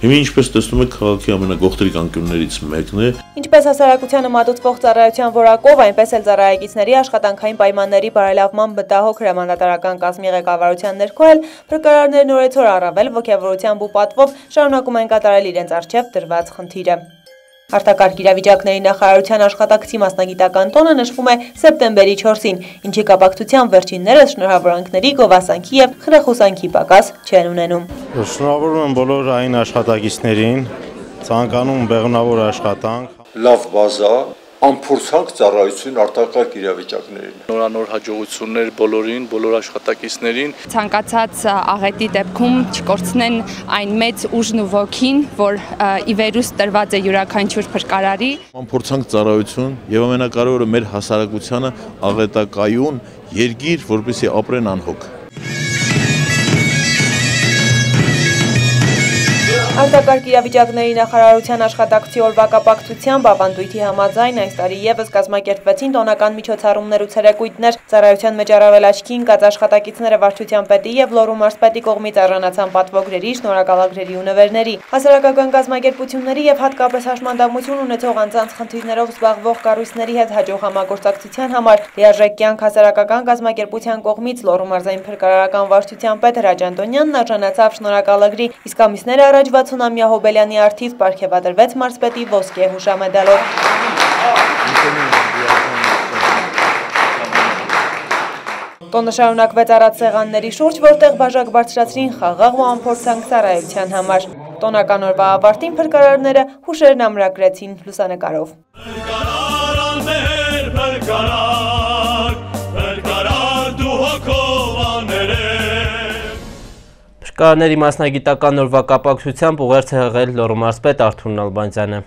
Հիմա ինչպես տեսնում եք, քաղաքի ամենագողտրիկ անկյուններից մեկն է։ Ինչպես հասարակությանը մատուցվող ծառայության որակով, այնպես էլ ծառայագիցների աշխատանքային պայմանների բարելավման բտահոգ հրամանատարական կազմի ղեկավարության ներքո էլ փրկարարներն օրեցօր առավել ողջավորությամբ ու պատվով շարունակում են կատարել իրենց արժև դրված խնդիրը։ Արտակարգ իրավիճակների նախարարության աշխատակցի մասնագիտական տոնը նշվում է սեպտեմբերի 4-ին, ինչի կապակցությամբ վերջիններս շնորհավորանքների, գովասանքի եւ խրախուսանքի պակաս չեն ունենում։ Շնորհավորում եմ բոլոր այն աշխատակիցներին, ցանկանում բեղմնավոր աշխատանք։ Լավ բազա, անփորձանք ծառայություն արտակարգ իրավիճակներին։ Նորանոր հաջողություններ բոլորին, բոլոր աշխատակիցներին։ Ցանկացած աղետի դեպքում չկորցնեն այն մեծ ուժն ու ոգին, որ ի վերուս տրված է յուրաքանչյուր փրկարարի։ Անփորձանք ծառայություն եւ ամենակարևորը մեր հասարակությանը աղետակայուն երգիր, որպեսի ապրեն անհոգ։ Արտակարգ իրավիճակների նախարարության աշխատակցի օրվա կապակցությամբ ավանդույթի համաձայն այս տարի եւս կազմակերպվեցին տոնական միջոցառումներ ու ցերեկույթներ։ Ծառայության մեջ առավել աչքի ընկած աշխատակիցները վարչության պետի եւ Լոռու մարզպետի կողմից արժանացան պատվոգրերի, շնորհակալագրերի ու նվերների։ Հասարակական կազմակերպությունների եւ հատկապես հաշմանդամություն ունեցող անձանց խնդիրներով զբաղվող կառույցների հետ հաջող համագործակցության համար լիարժեք կյանք հասարակական կազմակերպության կողմից Լոռու մարզային փրկարարական վարչության պետ Հրաչ Անտոնյանն արժանացավ շնորհակալագրի, իսկ ամիսներ առաջ 60-ամյա Հոբելյանի արդիվ պարգևատրվեց մարզպետի ոսկե հուշամեդալով։ Տոնը շարունակվեց առած սեղանների շուրջ, որտեղ բաժակ բարձրացրին խաղաղ ու անփորձանք ծառայության համար։ Տոնական օրվա ավարտին փրկարարները հուշերն ամրագրեցին լուսանկարով։ փրկարար, Փրկարարների մասնագիտական օրվա կապակցությամբ ուղերձ է հղել Լոռու մարզպետ Արթուր Նալբանդյանը։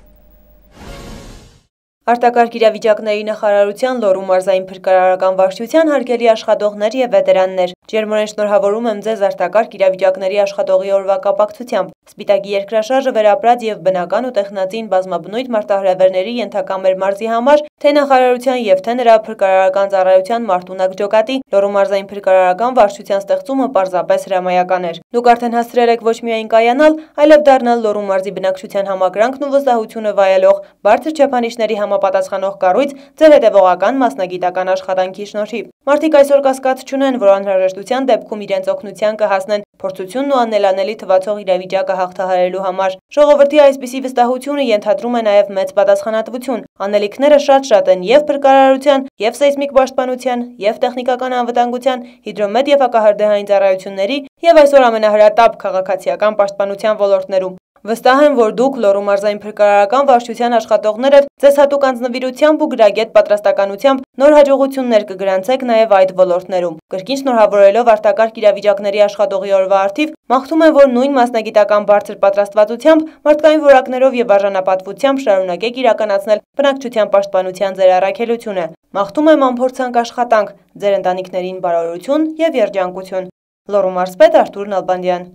Արտակարգ իրավիճակների նախարարության Լոռու մարզային փրկարարական վարչության հարգելի աշխատողներ եւ վետերաններ, ջերմորեն շնորհավորում եմ ձեզ արտակարգ իրավիճակների աշխատողի օրվա կապակցությամբ։ Սպիտակի երկրաշարժը վերապրած եւ բնական ու տեխնատին բազմաբնույթ մարտահրավերների ենթակա մեր մարզի համար, թե նախարարության եւ թե նրա փրկարարական ծառայության մարտունակ ջոկատի Լոռու մարզային փրկարարական վարչության ստեղծումը պարզապես հրամայական էր։ Դուք արդեն հասցրել եք ոչ միայն կայանալ, այլև դառնալ Լոռու մարզի բնակչության համակրանքն ու վստահությունը վայելող բարձր չափանիշների համա համապատասխանող կառույց ձեր հետևողական մասնագիտական աշխատանքի շնորհիվ։ Մարդիկ այսօր կասկած չունեն, որ անհրաժեշտության դեպքում իրենց օգնության կհասնեն փորձությունն ու անելանելի թվացող իրավիճակը հաղթահարելու համար։ Ժողովրդի այսպիսի վստահությունը ենթադրում է նաև մեծ պատասխանատվություն։ Անելիքները շատ-շատ են եւ փրկարարության, եւ սեյսմիկ պաշտպանության, եւ տեխնիկական անվտանգության, հիդրոմետ եւ հակահրդեհային ծառայությունների եւ այսօր ամենահրատապ քաղաքացիական պաշտպանության ոլորտներում։ Վստահ եմ, որ դուք Լոռու մարզային փրկարարական վարչության աշխատողները ձեզ հատուկ անձնվիրությամբ ու գրագետ պատրաստականությամբ նոր հաջողություններ կգրանցեք նաև այդ ոլորտներում։ Կրկին շնորհավորելով արտակարգ իրավիճակների աշխատողի օրվա արդիվ, մաղթում եմ, որ նույն մասնագիտական բարձր պատրաստվածությամբ, մարդկային որակներով եւ արժանապատվությամբ շարունակեք իրականացնել բնակչության պաշտպանության ձեր առաքելությունը։ Մաղթում եմ ամփորձանք աշխատանք, ձեր ընտանիքներին բարօրություն եւ երջանկություն։ Լոռու մարզպետ Արտուր Նալբանդյան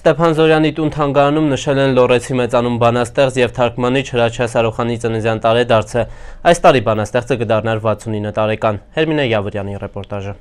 Ստեփան Զորյանի տուն թանգարանում նշել են լորեցի մեծանուն բանաստեղծ եւ թարգմանիչ Հրաչյա Սարոխյանի ծննդյան տարեդարձը։ Այս տարի բանաստեղծը կդառնար 69 տարեկան։ Հերմինե Յավրյանի ռեպորտաժը։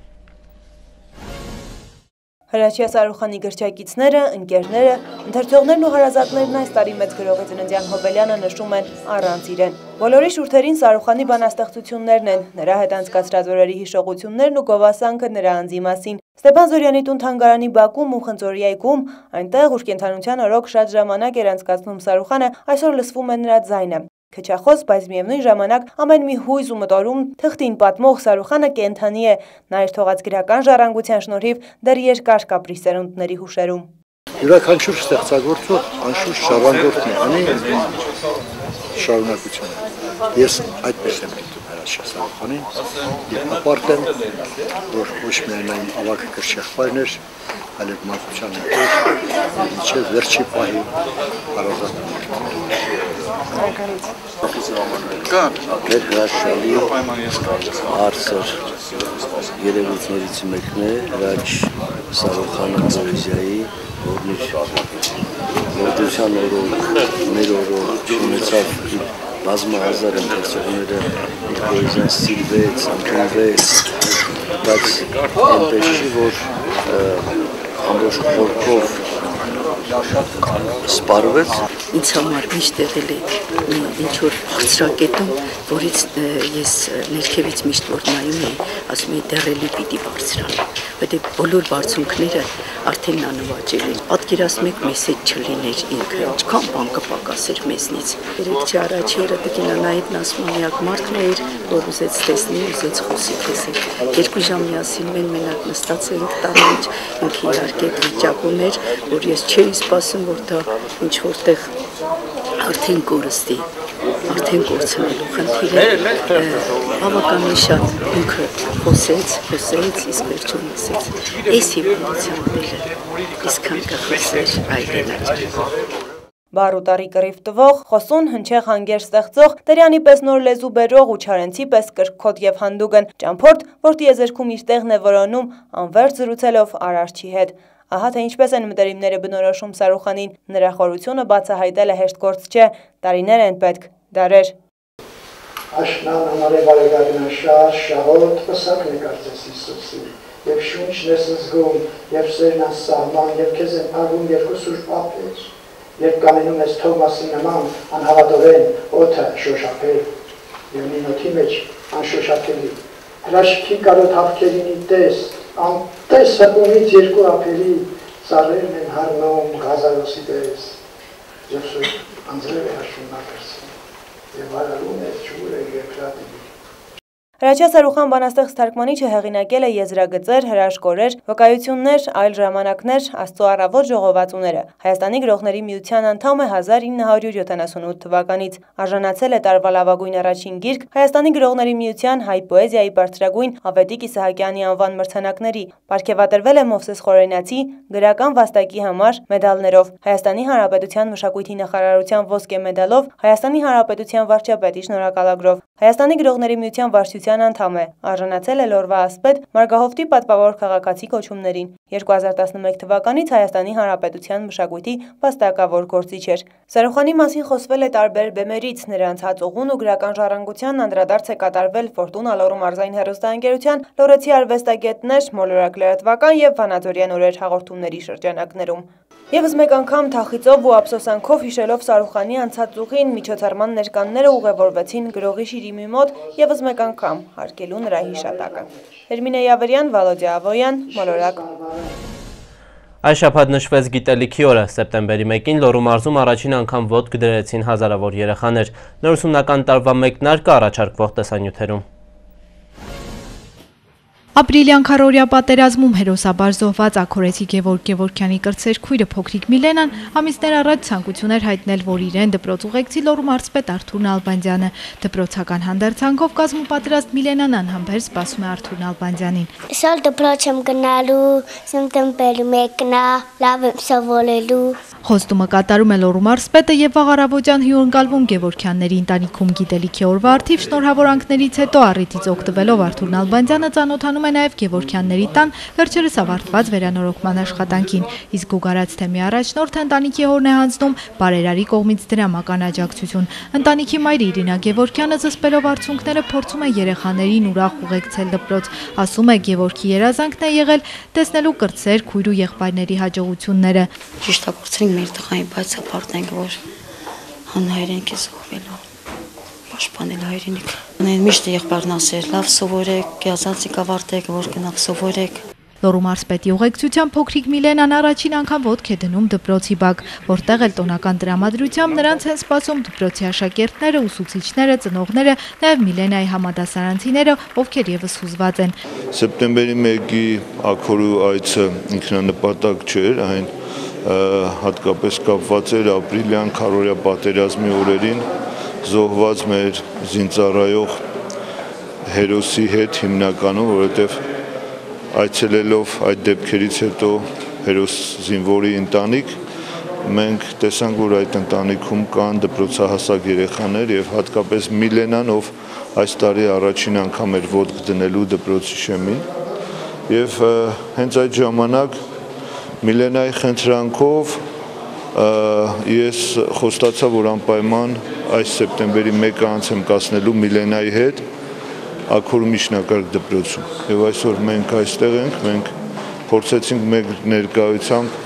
Հրաչյա Սարուխանի գրչակիցները, ընկերները, ընթերցողներն ու հարազատներն այս տարի մեծ գրողի ծննդյան հոբելյանը նշում են առանց իրեն։ Բոլորի շուրթերին Սարուխանի բանաստեղծություններն են, նրա հետ անցկացրած օրերի հիշողություններն ու գովասանքը նրա անձի մասին։ Ստեփան Զորյանի տուն թանգարանի Բաքում ու Խնձորի այգում, այնտեղ ուր կենթանության օրոք շատ ժամանակ էր անցկացնում Սարուխանը, այսօր լսվում է նրա ձայնը։ Քչախոս, բայց միևնույն ժամանակ ամեն մի հույզ ու մտորում թղթին պատմող Սարուխանը կենթանի է, նա իր թողած գրական ժառանգության շնորհիվ դեռ երկար կապրի սերունդների հուշերում։ Յուրաքանչյուր ստեղծագործող անշուշտ ժառանգորդն է, անի շարունակությունը։ Ես այդպես եմ դիտում Հրաչյա Սարուխանին եւ ապարտ եմ, որ ոչ միայն այն ավակ կրճեղբայրն էր, այլև մանկության ընկեր, մինչև վերջի պահի Կան մեր հրաշալի հարցեր երևույթներից մեկն է Հրաչ Սարոխյանը պոեզիայի որնիր որդության օրոք մեր օրոք ունեցավ բազմահազար ընթերցողները իր պոեզիան ստիլվեց, ընդունվեց, բայց այնպես չի, որ ամբողջ խորքով սպարվեց ինձ համար միշտ եղել է ինչ որ բարձրակետում, որից ես ներքևից միշտ որ նայում էի, ասում էի դեռելի պիտի բարձրանա, որտեղ բոլոր բարձունքները արդեն նա նվաճել են։ Պատկերացնեք մեզ հետ չլիներ ինքը, ինչքան բան կպակասեր մեզնից։ Երեք չի առաջ երը տկինանայիդն ասում միակ մարդն էր, որ ուզեց տեսնի, ուզեց խոսի հետ։ Երկու ժամ միասին մեն մենակ նստած էինք տանը մեջ, ինքը իհարկե վիճակում էր, որ ես չէի սպասում, որ դա ինչ որտեղ արդեն կորստի, արդեն կորցնելու խնդիր է, բավականին շատ ինքը խոսեց, խոսեց, իսկ վերջում ասեց, այս հիվանդության դերը, իսկան կխոսեր այդենաճ։ Բարուտարի կռիվ տվող, խոսուն հնչեղ հանգեր ստեղծող, Տերյանի պես նոր լեզու բերող ու Չարենցի պես կրկքոտ եւ հանդուգն, ճամփորդ, որ տիեզերքում իր տեղն է որոնում, անվերջ զրուցելով Արարչի հետ։ Ահա թե ինչպես են մտերիմները բնորոշում Սարուխանին, նրա խորությունը բացահայտելը հեշտ գործ չէ, տարիներ են պետք, դարեր։ Աշնան համարե բարեկարգնա շար, շահոտ, պսակն է կարծես Իսուսի, և շունչն ես զգում, և սերն ասահման, և կեզ են պարվում երկու սուրբ ապեր, և կամենում ես թոմասի նման, անհավատորեն, օթը շոշապել, և նինոթի մեջ անշոշապելի, հրաշքի կարոտ հավքերինի տես, անտես հպումից երկու ափերի ծառերն են հարնում գազարոսի պես, և սույր անձրև է հաշվում նակրսին, և արարում է չուր է երկրատի Հրաչյա Սարուխան բանաստեղծ թարգմանիչը հեղինակել է եզրագծեր, հրաշքորեր, վկայություններ, այլ ժամանակներ, Աստծո առավոտ ժողովածուները։ Հայաստանի գրողների միության անդամ է 1978 թվականից։ Արժանացել է տարվա լավագույն առաջին գիրք Հայաստանի գրողների միության հայ պոեզիայի բարձրագույն Ավետիք Իսահակյանի անվան մրցանակների։ Պարգևատրվել է Մովսես Խորենացի գրական վաստակի համար մեդալներով, Հայաստանի Հանրապետության մշակույթի նախարարության ոսկե մեդալով, Հայաստանի Հանրապետության վարչապետի շնորհակալագրով։ Հայաստանի գրողների միության վարչության անդամ է, արժանացել է Լորվա ասպետ Մարգահովտի պատվավոր քաղաքացի կոչումներին։ 2011 թվականից Հայաստանի Հանրապետության մշակույթի վաստակավոր գործիչ էր։ Սարուխանի մասին խոսվել է տարբեր բեմերից, նրանց հածողուն ու գրական ժառանգության անդրադարձ է կատարվել Ֆորտունա լոռու մարզային հեռուստաընկերության լորեցի արվեստագետներ, մոլորակ լրատվական եւ վանաձորյան օրեր հաղորդումների շրջանակներում։ Եվս մեկ անգամ թախիծով ու ափսոսանքով հիշելով Սարուխանի անցած ուղին միջոցառման ներկանները ուղևորվեցին գրողի Շիրիմի մոտ եվս մեկ անգամ հարկելու նրա հիշատակը։ Հերմինե Յավրյան, Վալոդյա Ավոյան, Մոլորակ։ Այս շաբաթ նշվեց գիտելիքի օրը, սեպտեմբերի 1-ին Լոռու մարզում առաջին անգամ ոտք դրեցին հազարավոր երեխաներ։ Նոր ուսումնական տարվա մեկնարկը առաջարկվող տեսանյութերում։ Ապրիլյան քարորյա պատերազմում հերոսաբար զոհված Աքորեցի Գևորգ Գևորգյանի կրտսեր քույրը փոքրիկ Միլենան ամիսներ առաջ ցանկություն էր հայտնել, որ իրեն դպրոց ուղեկցի Լոռու մարզպետ Արթուր Նալբանդյանը։ Դպրոցական հանդերձանքով կազմապատրաստ Միլենան անհամբեր սպասում է Արթուր Նալբանդյանին։ Այսօր դպրոց եմ գնալու, սնտեմպելու մեկնա, լավ եմ սովորելու։ Խոստումը կատարում է Լոռու մարզպետը եւ Վաղարավոճան հյուրընկալվում Գևորքյանների ընտանիքում գիտելիքի օրվա արդիվ շնորհավորանքներից հետո առիթից օգտվելով Արթուր Նալբանդյանը ծանոթանում է նաեւ Գևորքյանների տան վերջերս ավարտված վերանորոգման աշխատանքին, իսկ Գուգարած թեմի առաջնորդը ընտանիքի հորն է հանձնում բարերարի կողմից դրամական աջակցություն։ Ընտանիքի մայր Իրինա Գևորքյանը զսպելով արդյունքները փորձում է երեխաներին ուրախ ուղեկցել դպրոց։ Ասում է Գևորքի երազանքն է եղել տեսնելու կրտսեր քույր ու եղբայրների հաջողությունները։ Ճիշտ է փորձենք մեր տղային, բայց հպարտենք, որ հանհայրենիք է զոհվելու պաշտպանել հայրենիք։ Անեն միշտ եղբայրն ասել, լավ սովորեք, գազանցիկ ավարտեք, որ գնաք սովորեք։ Լոռու մարզպետի ուղեկցությամբ փոքրիկ Միլենան առաջին անգամ ոտք է դնում դպրոցի բակ, որտեղ էլ տոնական դրամատրությամբ նրանց են սպասում դպրոցի աշակերտները, ուսուցիչները, ծնողները, նաև Միլենայի համադասարանցիները, ովքեր եւս հուզված են։ Սեպտեմբերի 1-ի ակորու այցը ինքնանպատակ չէր, այն հատկապես կապված էր ապրիլյան քարորյա պատերազմի օրերին զոհված մեր զինծառայող հերոսի հետ հիմնականում, որովհետև այցելելով այդ դեպքերից հետո հերոս զինվորի ընտանիք մենք տեսանք, որ այդ ընտանիքում կան դպրոցահասակ երեխաներ եւ հատկապես Միլենան, ով այս տարի առաջին անգամ էր ոդկ դնելու դպրոցի շեմին եւ հենց այդ ժամանակ Միլենայի խնդրանքով ես խոստացա, որ անպայման այս սեպտեմբերի 1-ը անց եմ կասնելու Միլենայի հետ Աքոր միջնակարգ դպրոցում։ Եվ այսօր մենք այստեղ ենք, մենք փորձեցինք մեր ներկայությամբ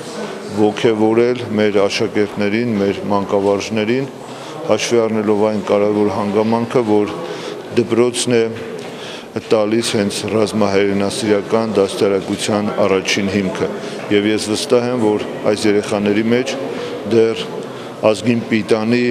ողջևորել մեր աշակերտներին, մեր մանկավարժներին, հաշվի առնելով այն կարևոր հանգամանքը, որ դպրոցն է տալիս հենց ռազմահայրենասիրական դաստիարակության առաջին հիմքը եւ ես վստահ եմ որ այս երեխաների մեջ դեռ ազգին պիտանի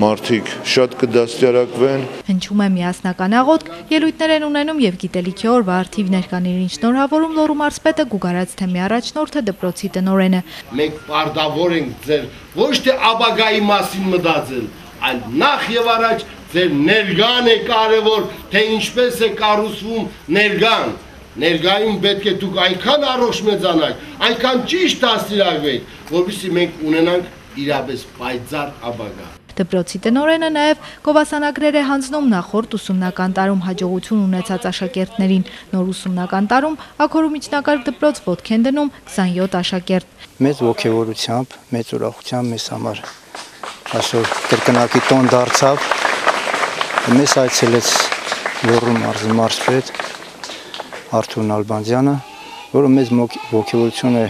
մարդիկ շատ կդաստիարակվեն հնչում է միասնական աղոթք ելույթներ են ունենում եւ գիտելիքի օրվա արդիվ ներկաներին շնորհավորում Լոռու մարզպետը Գուգարած թեմի առաջնորդը դպրոցի տնորենը մենք պարտավոր ենք ձեր ոչ թե աբագայի մասին մտածել այլ նախ եւ առաջ ձեր ներգան է կարևոր, թե ինչպես է կառուցվում ներգան։ Ներգային պետք է դուք այնքան առողջ մեծանաք, այնքան ճիշտ դաստիարակվեք, որովհետեւ մենք ունենանք իրապես պայծառ ապագա։ Դպրոցի տնորենը նաև գովասանագրեր է հանձնում նախորդ ուսումնական տարում հաջողություն ունեցած աշակերտներին։ Նոր ուսումնական տարում Աքորու միջնակարգ դպրոց ոտք են դնում 27 աշակերտ։ Մեծ ողջավորությամբ, մեծ ուրախությամբ մեզ համար այսօր կրկնակի տոն դարձավ Մեզ այցելեց Լոռու մարզի մարզպետ Արթուր Նալբանդյանը, որը մեզ ողջավորություն է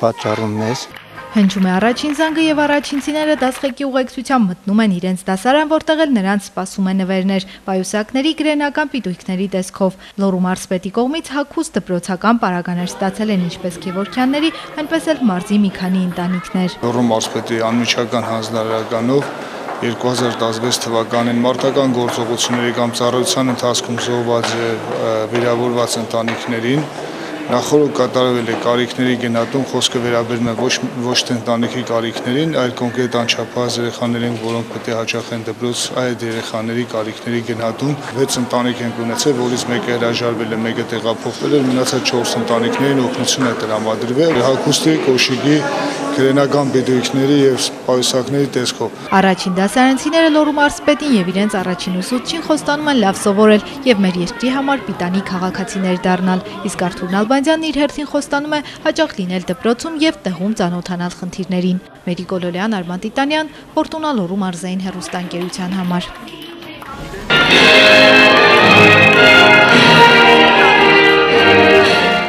պատճառում մեզ։ Հնչում է առաջին զանգը եւ առաջինցիները դասղեկի ուղեկցությամբ մտնում են իրենց դասարան, որտեղ էլ նրանց սպասում են նվերներ, պայուսակների գրենական պիտույքների տեսքով։ Լոռու մարզպետի կողմից հակուստ դպրոցական պարագաներ ստացել են ինչպես Գևորքյանների, այնպես էլ մարզի մի քանի ընտանիքներ։ Լոռու մարզպետի անմիջական հանձնարարականով 2016 թվականին մարտական գործողությունների կամ ծառայության ընթացքում զոհված եւ վիրավորված ընտանիքներին Նախորդ կատարվել է կարիքների գնահատում, խոսքը վերաբերում է ոչ ոչ թե ընտանիքի կարիքներին, այլ կոնկրետ անչափահաս երեխաներին, որոնք պետք է հաճախեն դպրոց, այդ երեխաների կարիքների գնահատում 6 ընտանիք են ունեցել, որից մեկը հրաժարվել է, մեկը տեղափոխվել է, մնացած 4 ընտանիքներին օգնություն է տրամադրվել հակոստի կոշիկի քրենական բեդույքների եւ պայուսակների տեսքով։ Առաջին դասարանցիները Լոռու մարզպետին եւ իրենց առաջին ուսուցչին խոստանում են լավ սովորել եւ մեր երկրի համար պիտանի քաղաքացիներ դառնալ։ Իսկ Արթուր Նալբանդյանն իր հերթին խոստանում է հաճախ լինել դպրոցում եւ տեղում ծանոթանալ խնդիրներին։ Մերի Կոլոլյան, Արման Տիտանյան, Ֆորտունա Լոռու մարզային հերոստանգերության համար։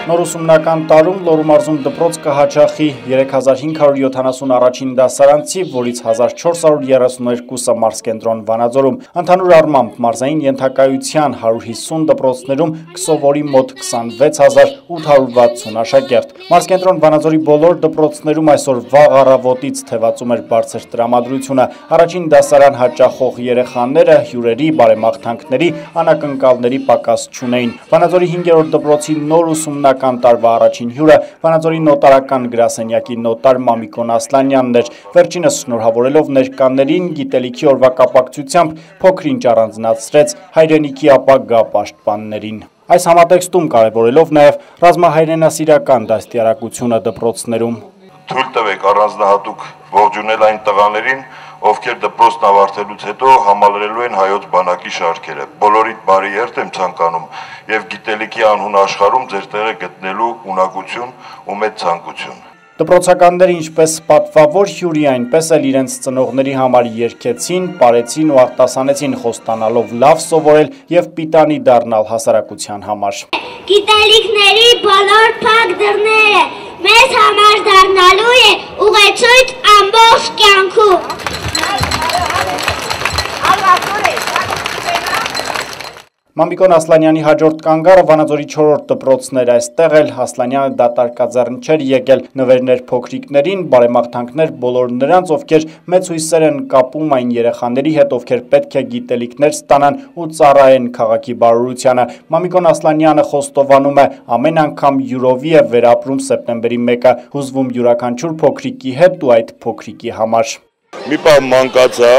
Նոր ուսումնական տարում Լոռու մարզում դպրոց կհաճախի 3570 առաջին դասարանցի, որից 1432-ը մարզկենտրոն Վանաձորում։ Ընդհանուր առմամբ մարզային ենթակայության 150 դպրոցներում կսովորի մոտ 26860 աշակերտ։ Մարզկենտրոն Վանաձորի բոլոր դպրոցներում այսօր վաղ առավոտից թևածում էր բարձր տրամադրությունը։ Առաջին դասարան հաճախող երեխաները հյուրերի, բարեմաղթանքների, անակնկալների պակաս չունեին։ Վանաձորի 5-րդ դպրոցի նոր ուսումնական շրջանական տարվա առաջին հյուրը Վանաձորի նոտարական գրասենյակի նոտար Մամիկոն Ասլանյանն էր։ Վերջինս շնորհավորելով ներկաներին գիտելիքի օրվա կապակցությամբ փոքրինչ առանձնացրեց հայրենիքի ապագա պաշտպաններին։ Այս համատեքստում կարևորելով նաև ռազմահայրենասիրական դաստիարակությունը դպրոցներում։ Թույլ տվեք առանձնահատուկ ողջունել այն տղաներին, ովքեր դպրոցն ավարտելուց հետո համալրելու են հայոց բանակի շարքերը։ Բոլորիդ բարի երթ եմ ցանկանում եւ գիտելիքի անհուն աշխարհում ձեր տեղը գտնելու ունակություն ու մեծ ցանկություն։ Դպրոցականները ինչպես պատվավոր հյուրի այնպես էլ իրենց ծնողների համար երկեցին, պարեցին ու արտասանեցին խոստանալով լավ սովորել եւ պիտանի դառնալ հասարակության համար։ Գիտելիքների բոլոր փակ դռները մեզ համար դառնալու է ուղեցույց ամբողջ կյանքում։ Մամիկոն Ասլանյանի հաջորդ կանգարը Վանաձորի 4-րդ դպրոցն էր այստեղ էլ Ասլանյանը դատարկաձեռն չէր եկել նվերներ փոքրիկներին, բարեմաղթանքներ բոլոր նրանց, ովքեր մեծ հույսեր են կապում այն երեխաների հետ, ովքեր պետք է գիտելիքներ ստանան ու ծառայեն քաղաքի բարօրությանը։ Մամիկոն Ասլանյանը խոստովանում է, ամեն անգամ յուրովի է վերապրում սեպտեմբերի 1-ը, հուզվում յուրաքանչյուր փոքրիկի հետ ու այդ փոքրիկի համար։ Մի պահ մանկացա,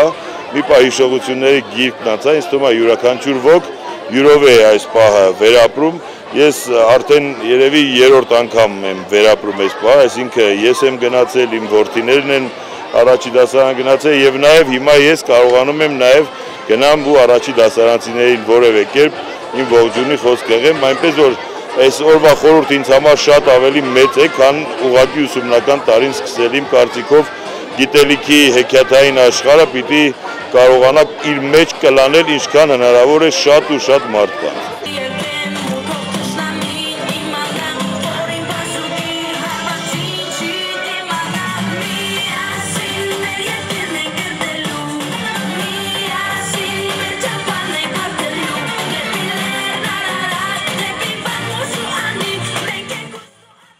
մի պահ հիշողությունների գիրկն անցա, ինձ թվում է յուրաքանչյուր ոք յուրով է այս պահը վերապրում, ես արդեն երևի երորդ անգամ եմ վերապրում այս պահը, այսինքն ես եմ գնացել, իմ որդիներն են առաջի դասարան գնացել եւ նաեւ հիմա ես կարողանում եմ նաեւ գնամ ու առաջի դասարանցիներին որևէ կերպ իմ ողջունի խոսք եղեմ, այնպես որ այս օրվա խորհուրդ ինձ համար շատ ավելի մեծ է, քան ուղղակի ուսումնական տարին սկսել իմ կարծիքով գիտելիքի հեքիաթային աշխարհը պիտի կարողանա իր մեջ կլանել ինչքան հնարավոր է շատ ու շատ մարդկանց։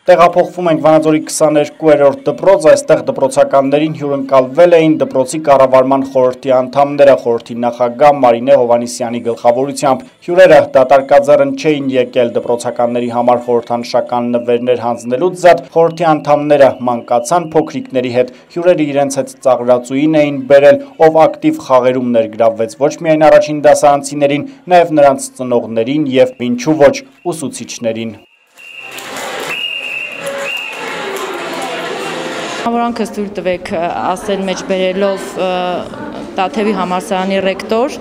Տեղափոխվում ենք Վանաձորի 22-րդ դպրոց, այստեղ դպրոցականներին հյուրընկալվել էին դպրոցի կառավարման խորհրդի անդամները, խորհրդի նախագահ Մարինե Հովանիսյանի գլխավորությամբ։ Հյուրերը դատարկաձեռն չէին եկել դպրոցականների համար խորհրդանշական նվերներ հանձնելուց զատ, խորհրդի անդամները մանկացան փոքրիկների հետ։ Հյուրերը իրենց հետ ծաղրածուին էին բերել, ով ակտիվ խաղերում ներգրավվեց ոչ միայն առաջին դասարանցիներին, նաև նրանց ծնողներին եւ ինչու ոչ ուսուցիչներին։ Համորանքս թույլ տվեք ասել մեջ բերելով Տաթևի համալսարանի ռեկտոր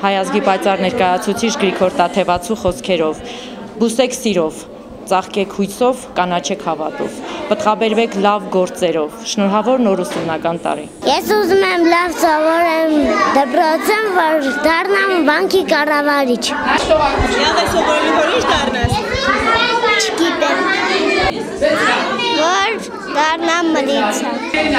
հայազգի պայծառ ներկայացուցիչ Գրիգոր Տաթևացու խոսքերով. Բուսեք սիրով, ծաղկեք հույսով, կանաչեք հավատով, պտղաբերվեք լավ գործերով։ Շնորհավոր նոր ուսումնական տարի։ Ես ուզում եմ լավ սովորեմ դպրոցում, որ դառնամ բանկի կառավարիչ։ Յալ է սովորելու որ ինչ դառնաս։ Չգիտեմ։ Որ դառնամ մլիցա։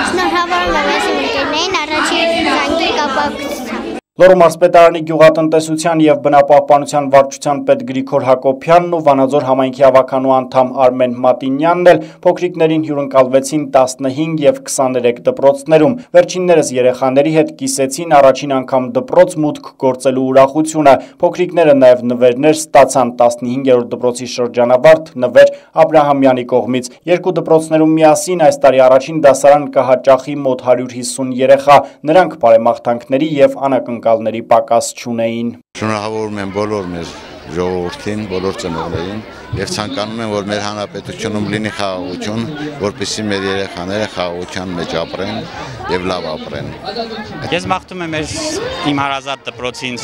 Շնորհավոր եմ ես ընկերներին առաջին զանգի կապակցությամբ։ Լոռու մարզպետարանի գյուղատնտեսության եւ բնապահպանության վարչության պետ Գրիգոր Հակոբյանն ու Վանաձոր համայնքի ավականու անդամ Արմեն Մատինյանն էլ փոքրիկներին հյուրընկալվեցին 15 եւ 23 դպրոցներում։ Վերջիններս երեխաների հետ կիսեցին առաջին անգամ դպրոց մուտք գործելու ուրախությունը։ Փոքրիկները նաեւ նվերներ ստացան 15-րդ դպրոցի շրջանավարտ Նվեր Աբ รา համյանի կողմից։ Երկու դպրոցներում միասին այս տարի առաջին դասարան կհաճախի մոտ 150 երեխա։ Նրանք բարեմաղթանքների եւ անակնկալ ակնկալների պակաս չունեին։ Շնորհավորում եմ բոլոր մեր ժողովրդին, բոլոր ծնողներին եւ ցանկանում եմ, որ մեր հանրապետությունում լինի խաղաղություն, որպեսզի մեր երեխաները խաղաղության մեջ ապրեն եւ լավ ապրեն։ Ես մաղթում եմ մեր իմ հարազատ դպրոցին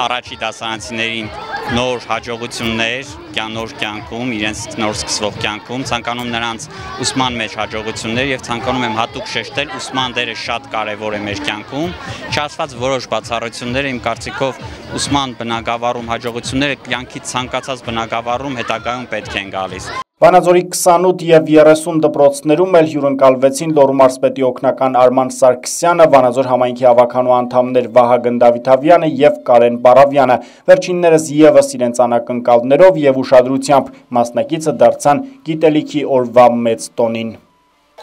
առաջի դասարանցիներին նոր հաջողություններ նոր կյանքում, իրենց նոր սկսվող կյանքում, ցանկանում նրանց ուսման մեջ հաջողություններ եւ ցանկանում եմ հատուկ շեշտել ուսման դերը շատ կարեւոր է մեր կյանքում։ Չասված որոշ բացառությունները իմ կարծիքով ուսման բնակավարում հաջողությունները կյանքի ցանկացած բնակավարում հետագայում պետք են գալիս։ Վանաձորի 28 եւ 30 դպրոցներում էլ հյուրընկալվեցին Լոռու մարզպետի օգնական Արման Սարգսյանը, Վանաձոր համայնքի ավականու անդամներ Վահագն Դավիթավյանը եւ Կարեն Բարավյանը։ Վերջիններս եւս իրենց անակնկալներով եւ ուշադրությամբ մասնակիցը դարձան գիտելիքի օրվա մեծ տոնին։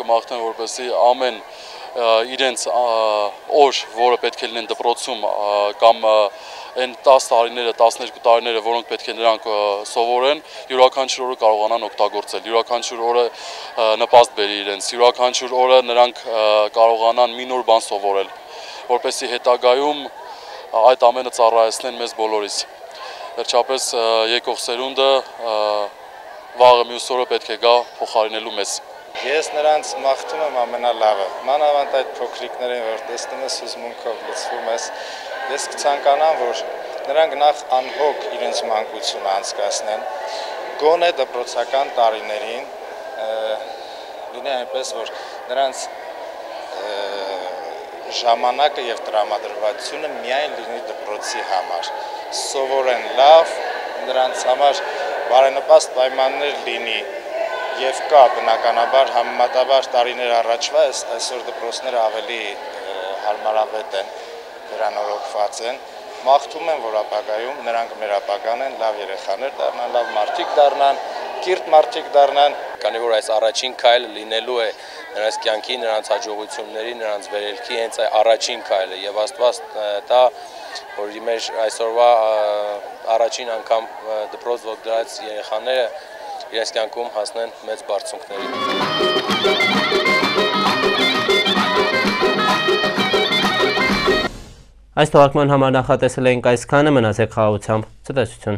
Կմաղթեմ որպեսզի ամեն իրենց օր, որը պետք է լինեն դպրոցում կամ այն 10 տարիները, 12 տարիները, որոնք պետք է նրանք սովորեն, յուրաքանչյուր օրը կարողանան օգտագործել, յուրաքանչյուր օրը նպաստ բերի իրենց, յուրաքանչյուր օրը նրանք կարողանան մի նոր բան սովորել, որպեսզի հետագայում այդ ամենը ծառայեցնեն մեզ բոլորիս։ Վերջապես եկող սերունդը վաղը մյուս օրը պետք է գա փոխարինելու մեզ։ Ես նրանց մաղթում եմ ամենալավը։ Մանավանդ այդ փոքրիկներին, որ տեսնում ես հուզմունքով լցվում ես, ես կցանկանամ, որ նրանք նախ անհոգ իրենց մանկությունը անցկացնեն, գոնե դպրոցական տարիներին լինի այնպես, որ նրանց ժամանակը եւ տրամադրվածությունը միայն լինի դպրոցի համար։ Սովորեն լավ, նրանց համար բարենպաստ պայմաններ լինի եւ կա բնականաբար համեմատաբար տարիներ առաջվա այսօր դպրոցները ավելի հարմարավետ են վերանորոգված են մաղթում են որ ապագայում նրանք մեր ապագան են լավ երեխաներ դառնան լավ մարդիկ դառնան կիրթ մարդիկ դառնան քանի որ այս առաջին քայլը լինելու է նրանց կյանքի նրանց հաջողությունների նրանց վերելքի հենց այ առաջին քայլը եւ աստված դա որ մեր այսօրվա առաջին անգամ դպրոց ոգդրած երեխաները իրենց կյանքում հասնեն մեծ բարձունքների։ Այս թողարկման համար նախատեսել էինք այսքանը, մնացեք խաղաղությամբ, ցտեսություն։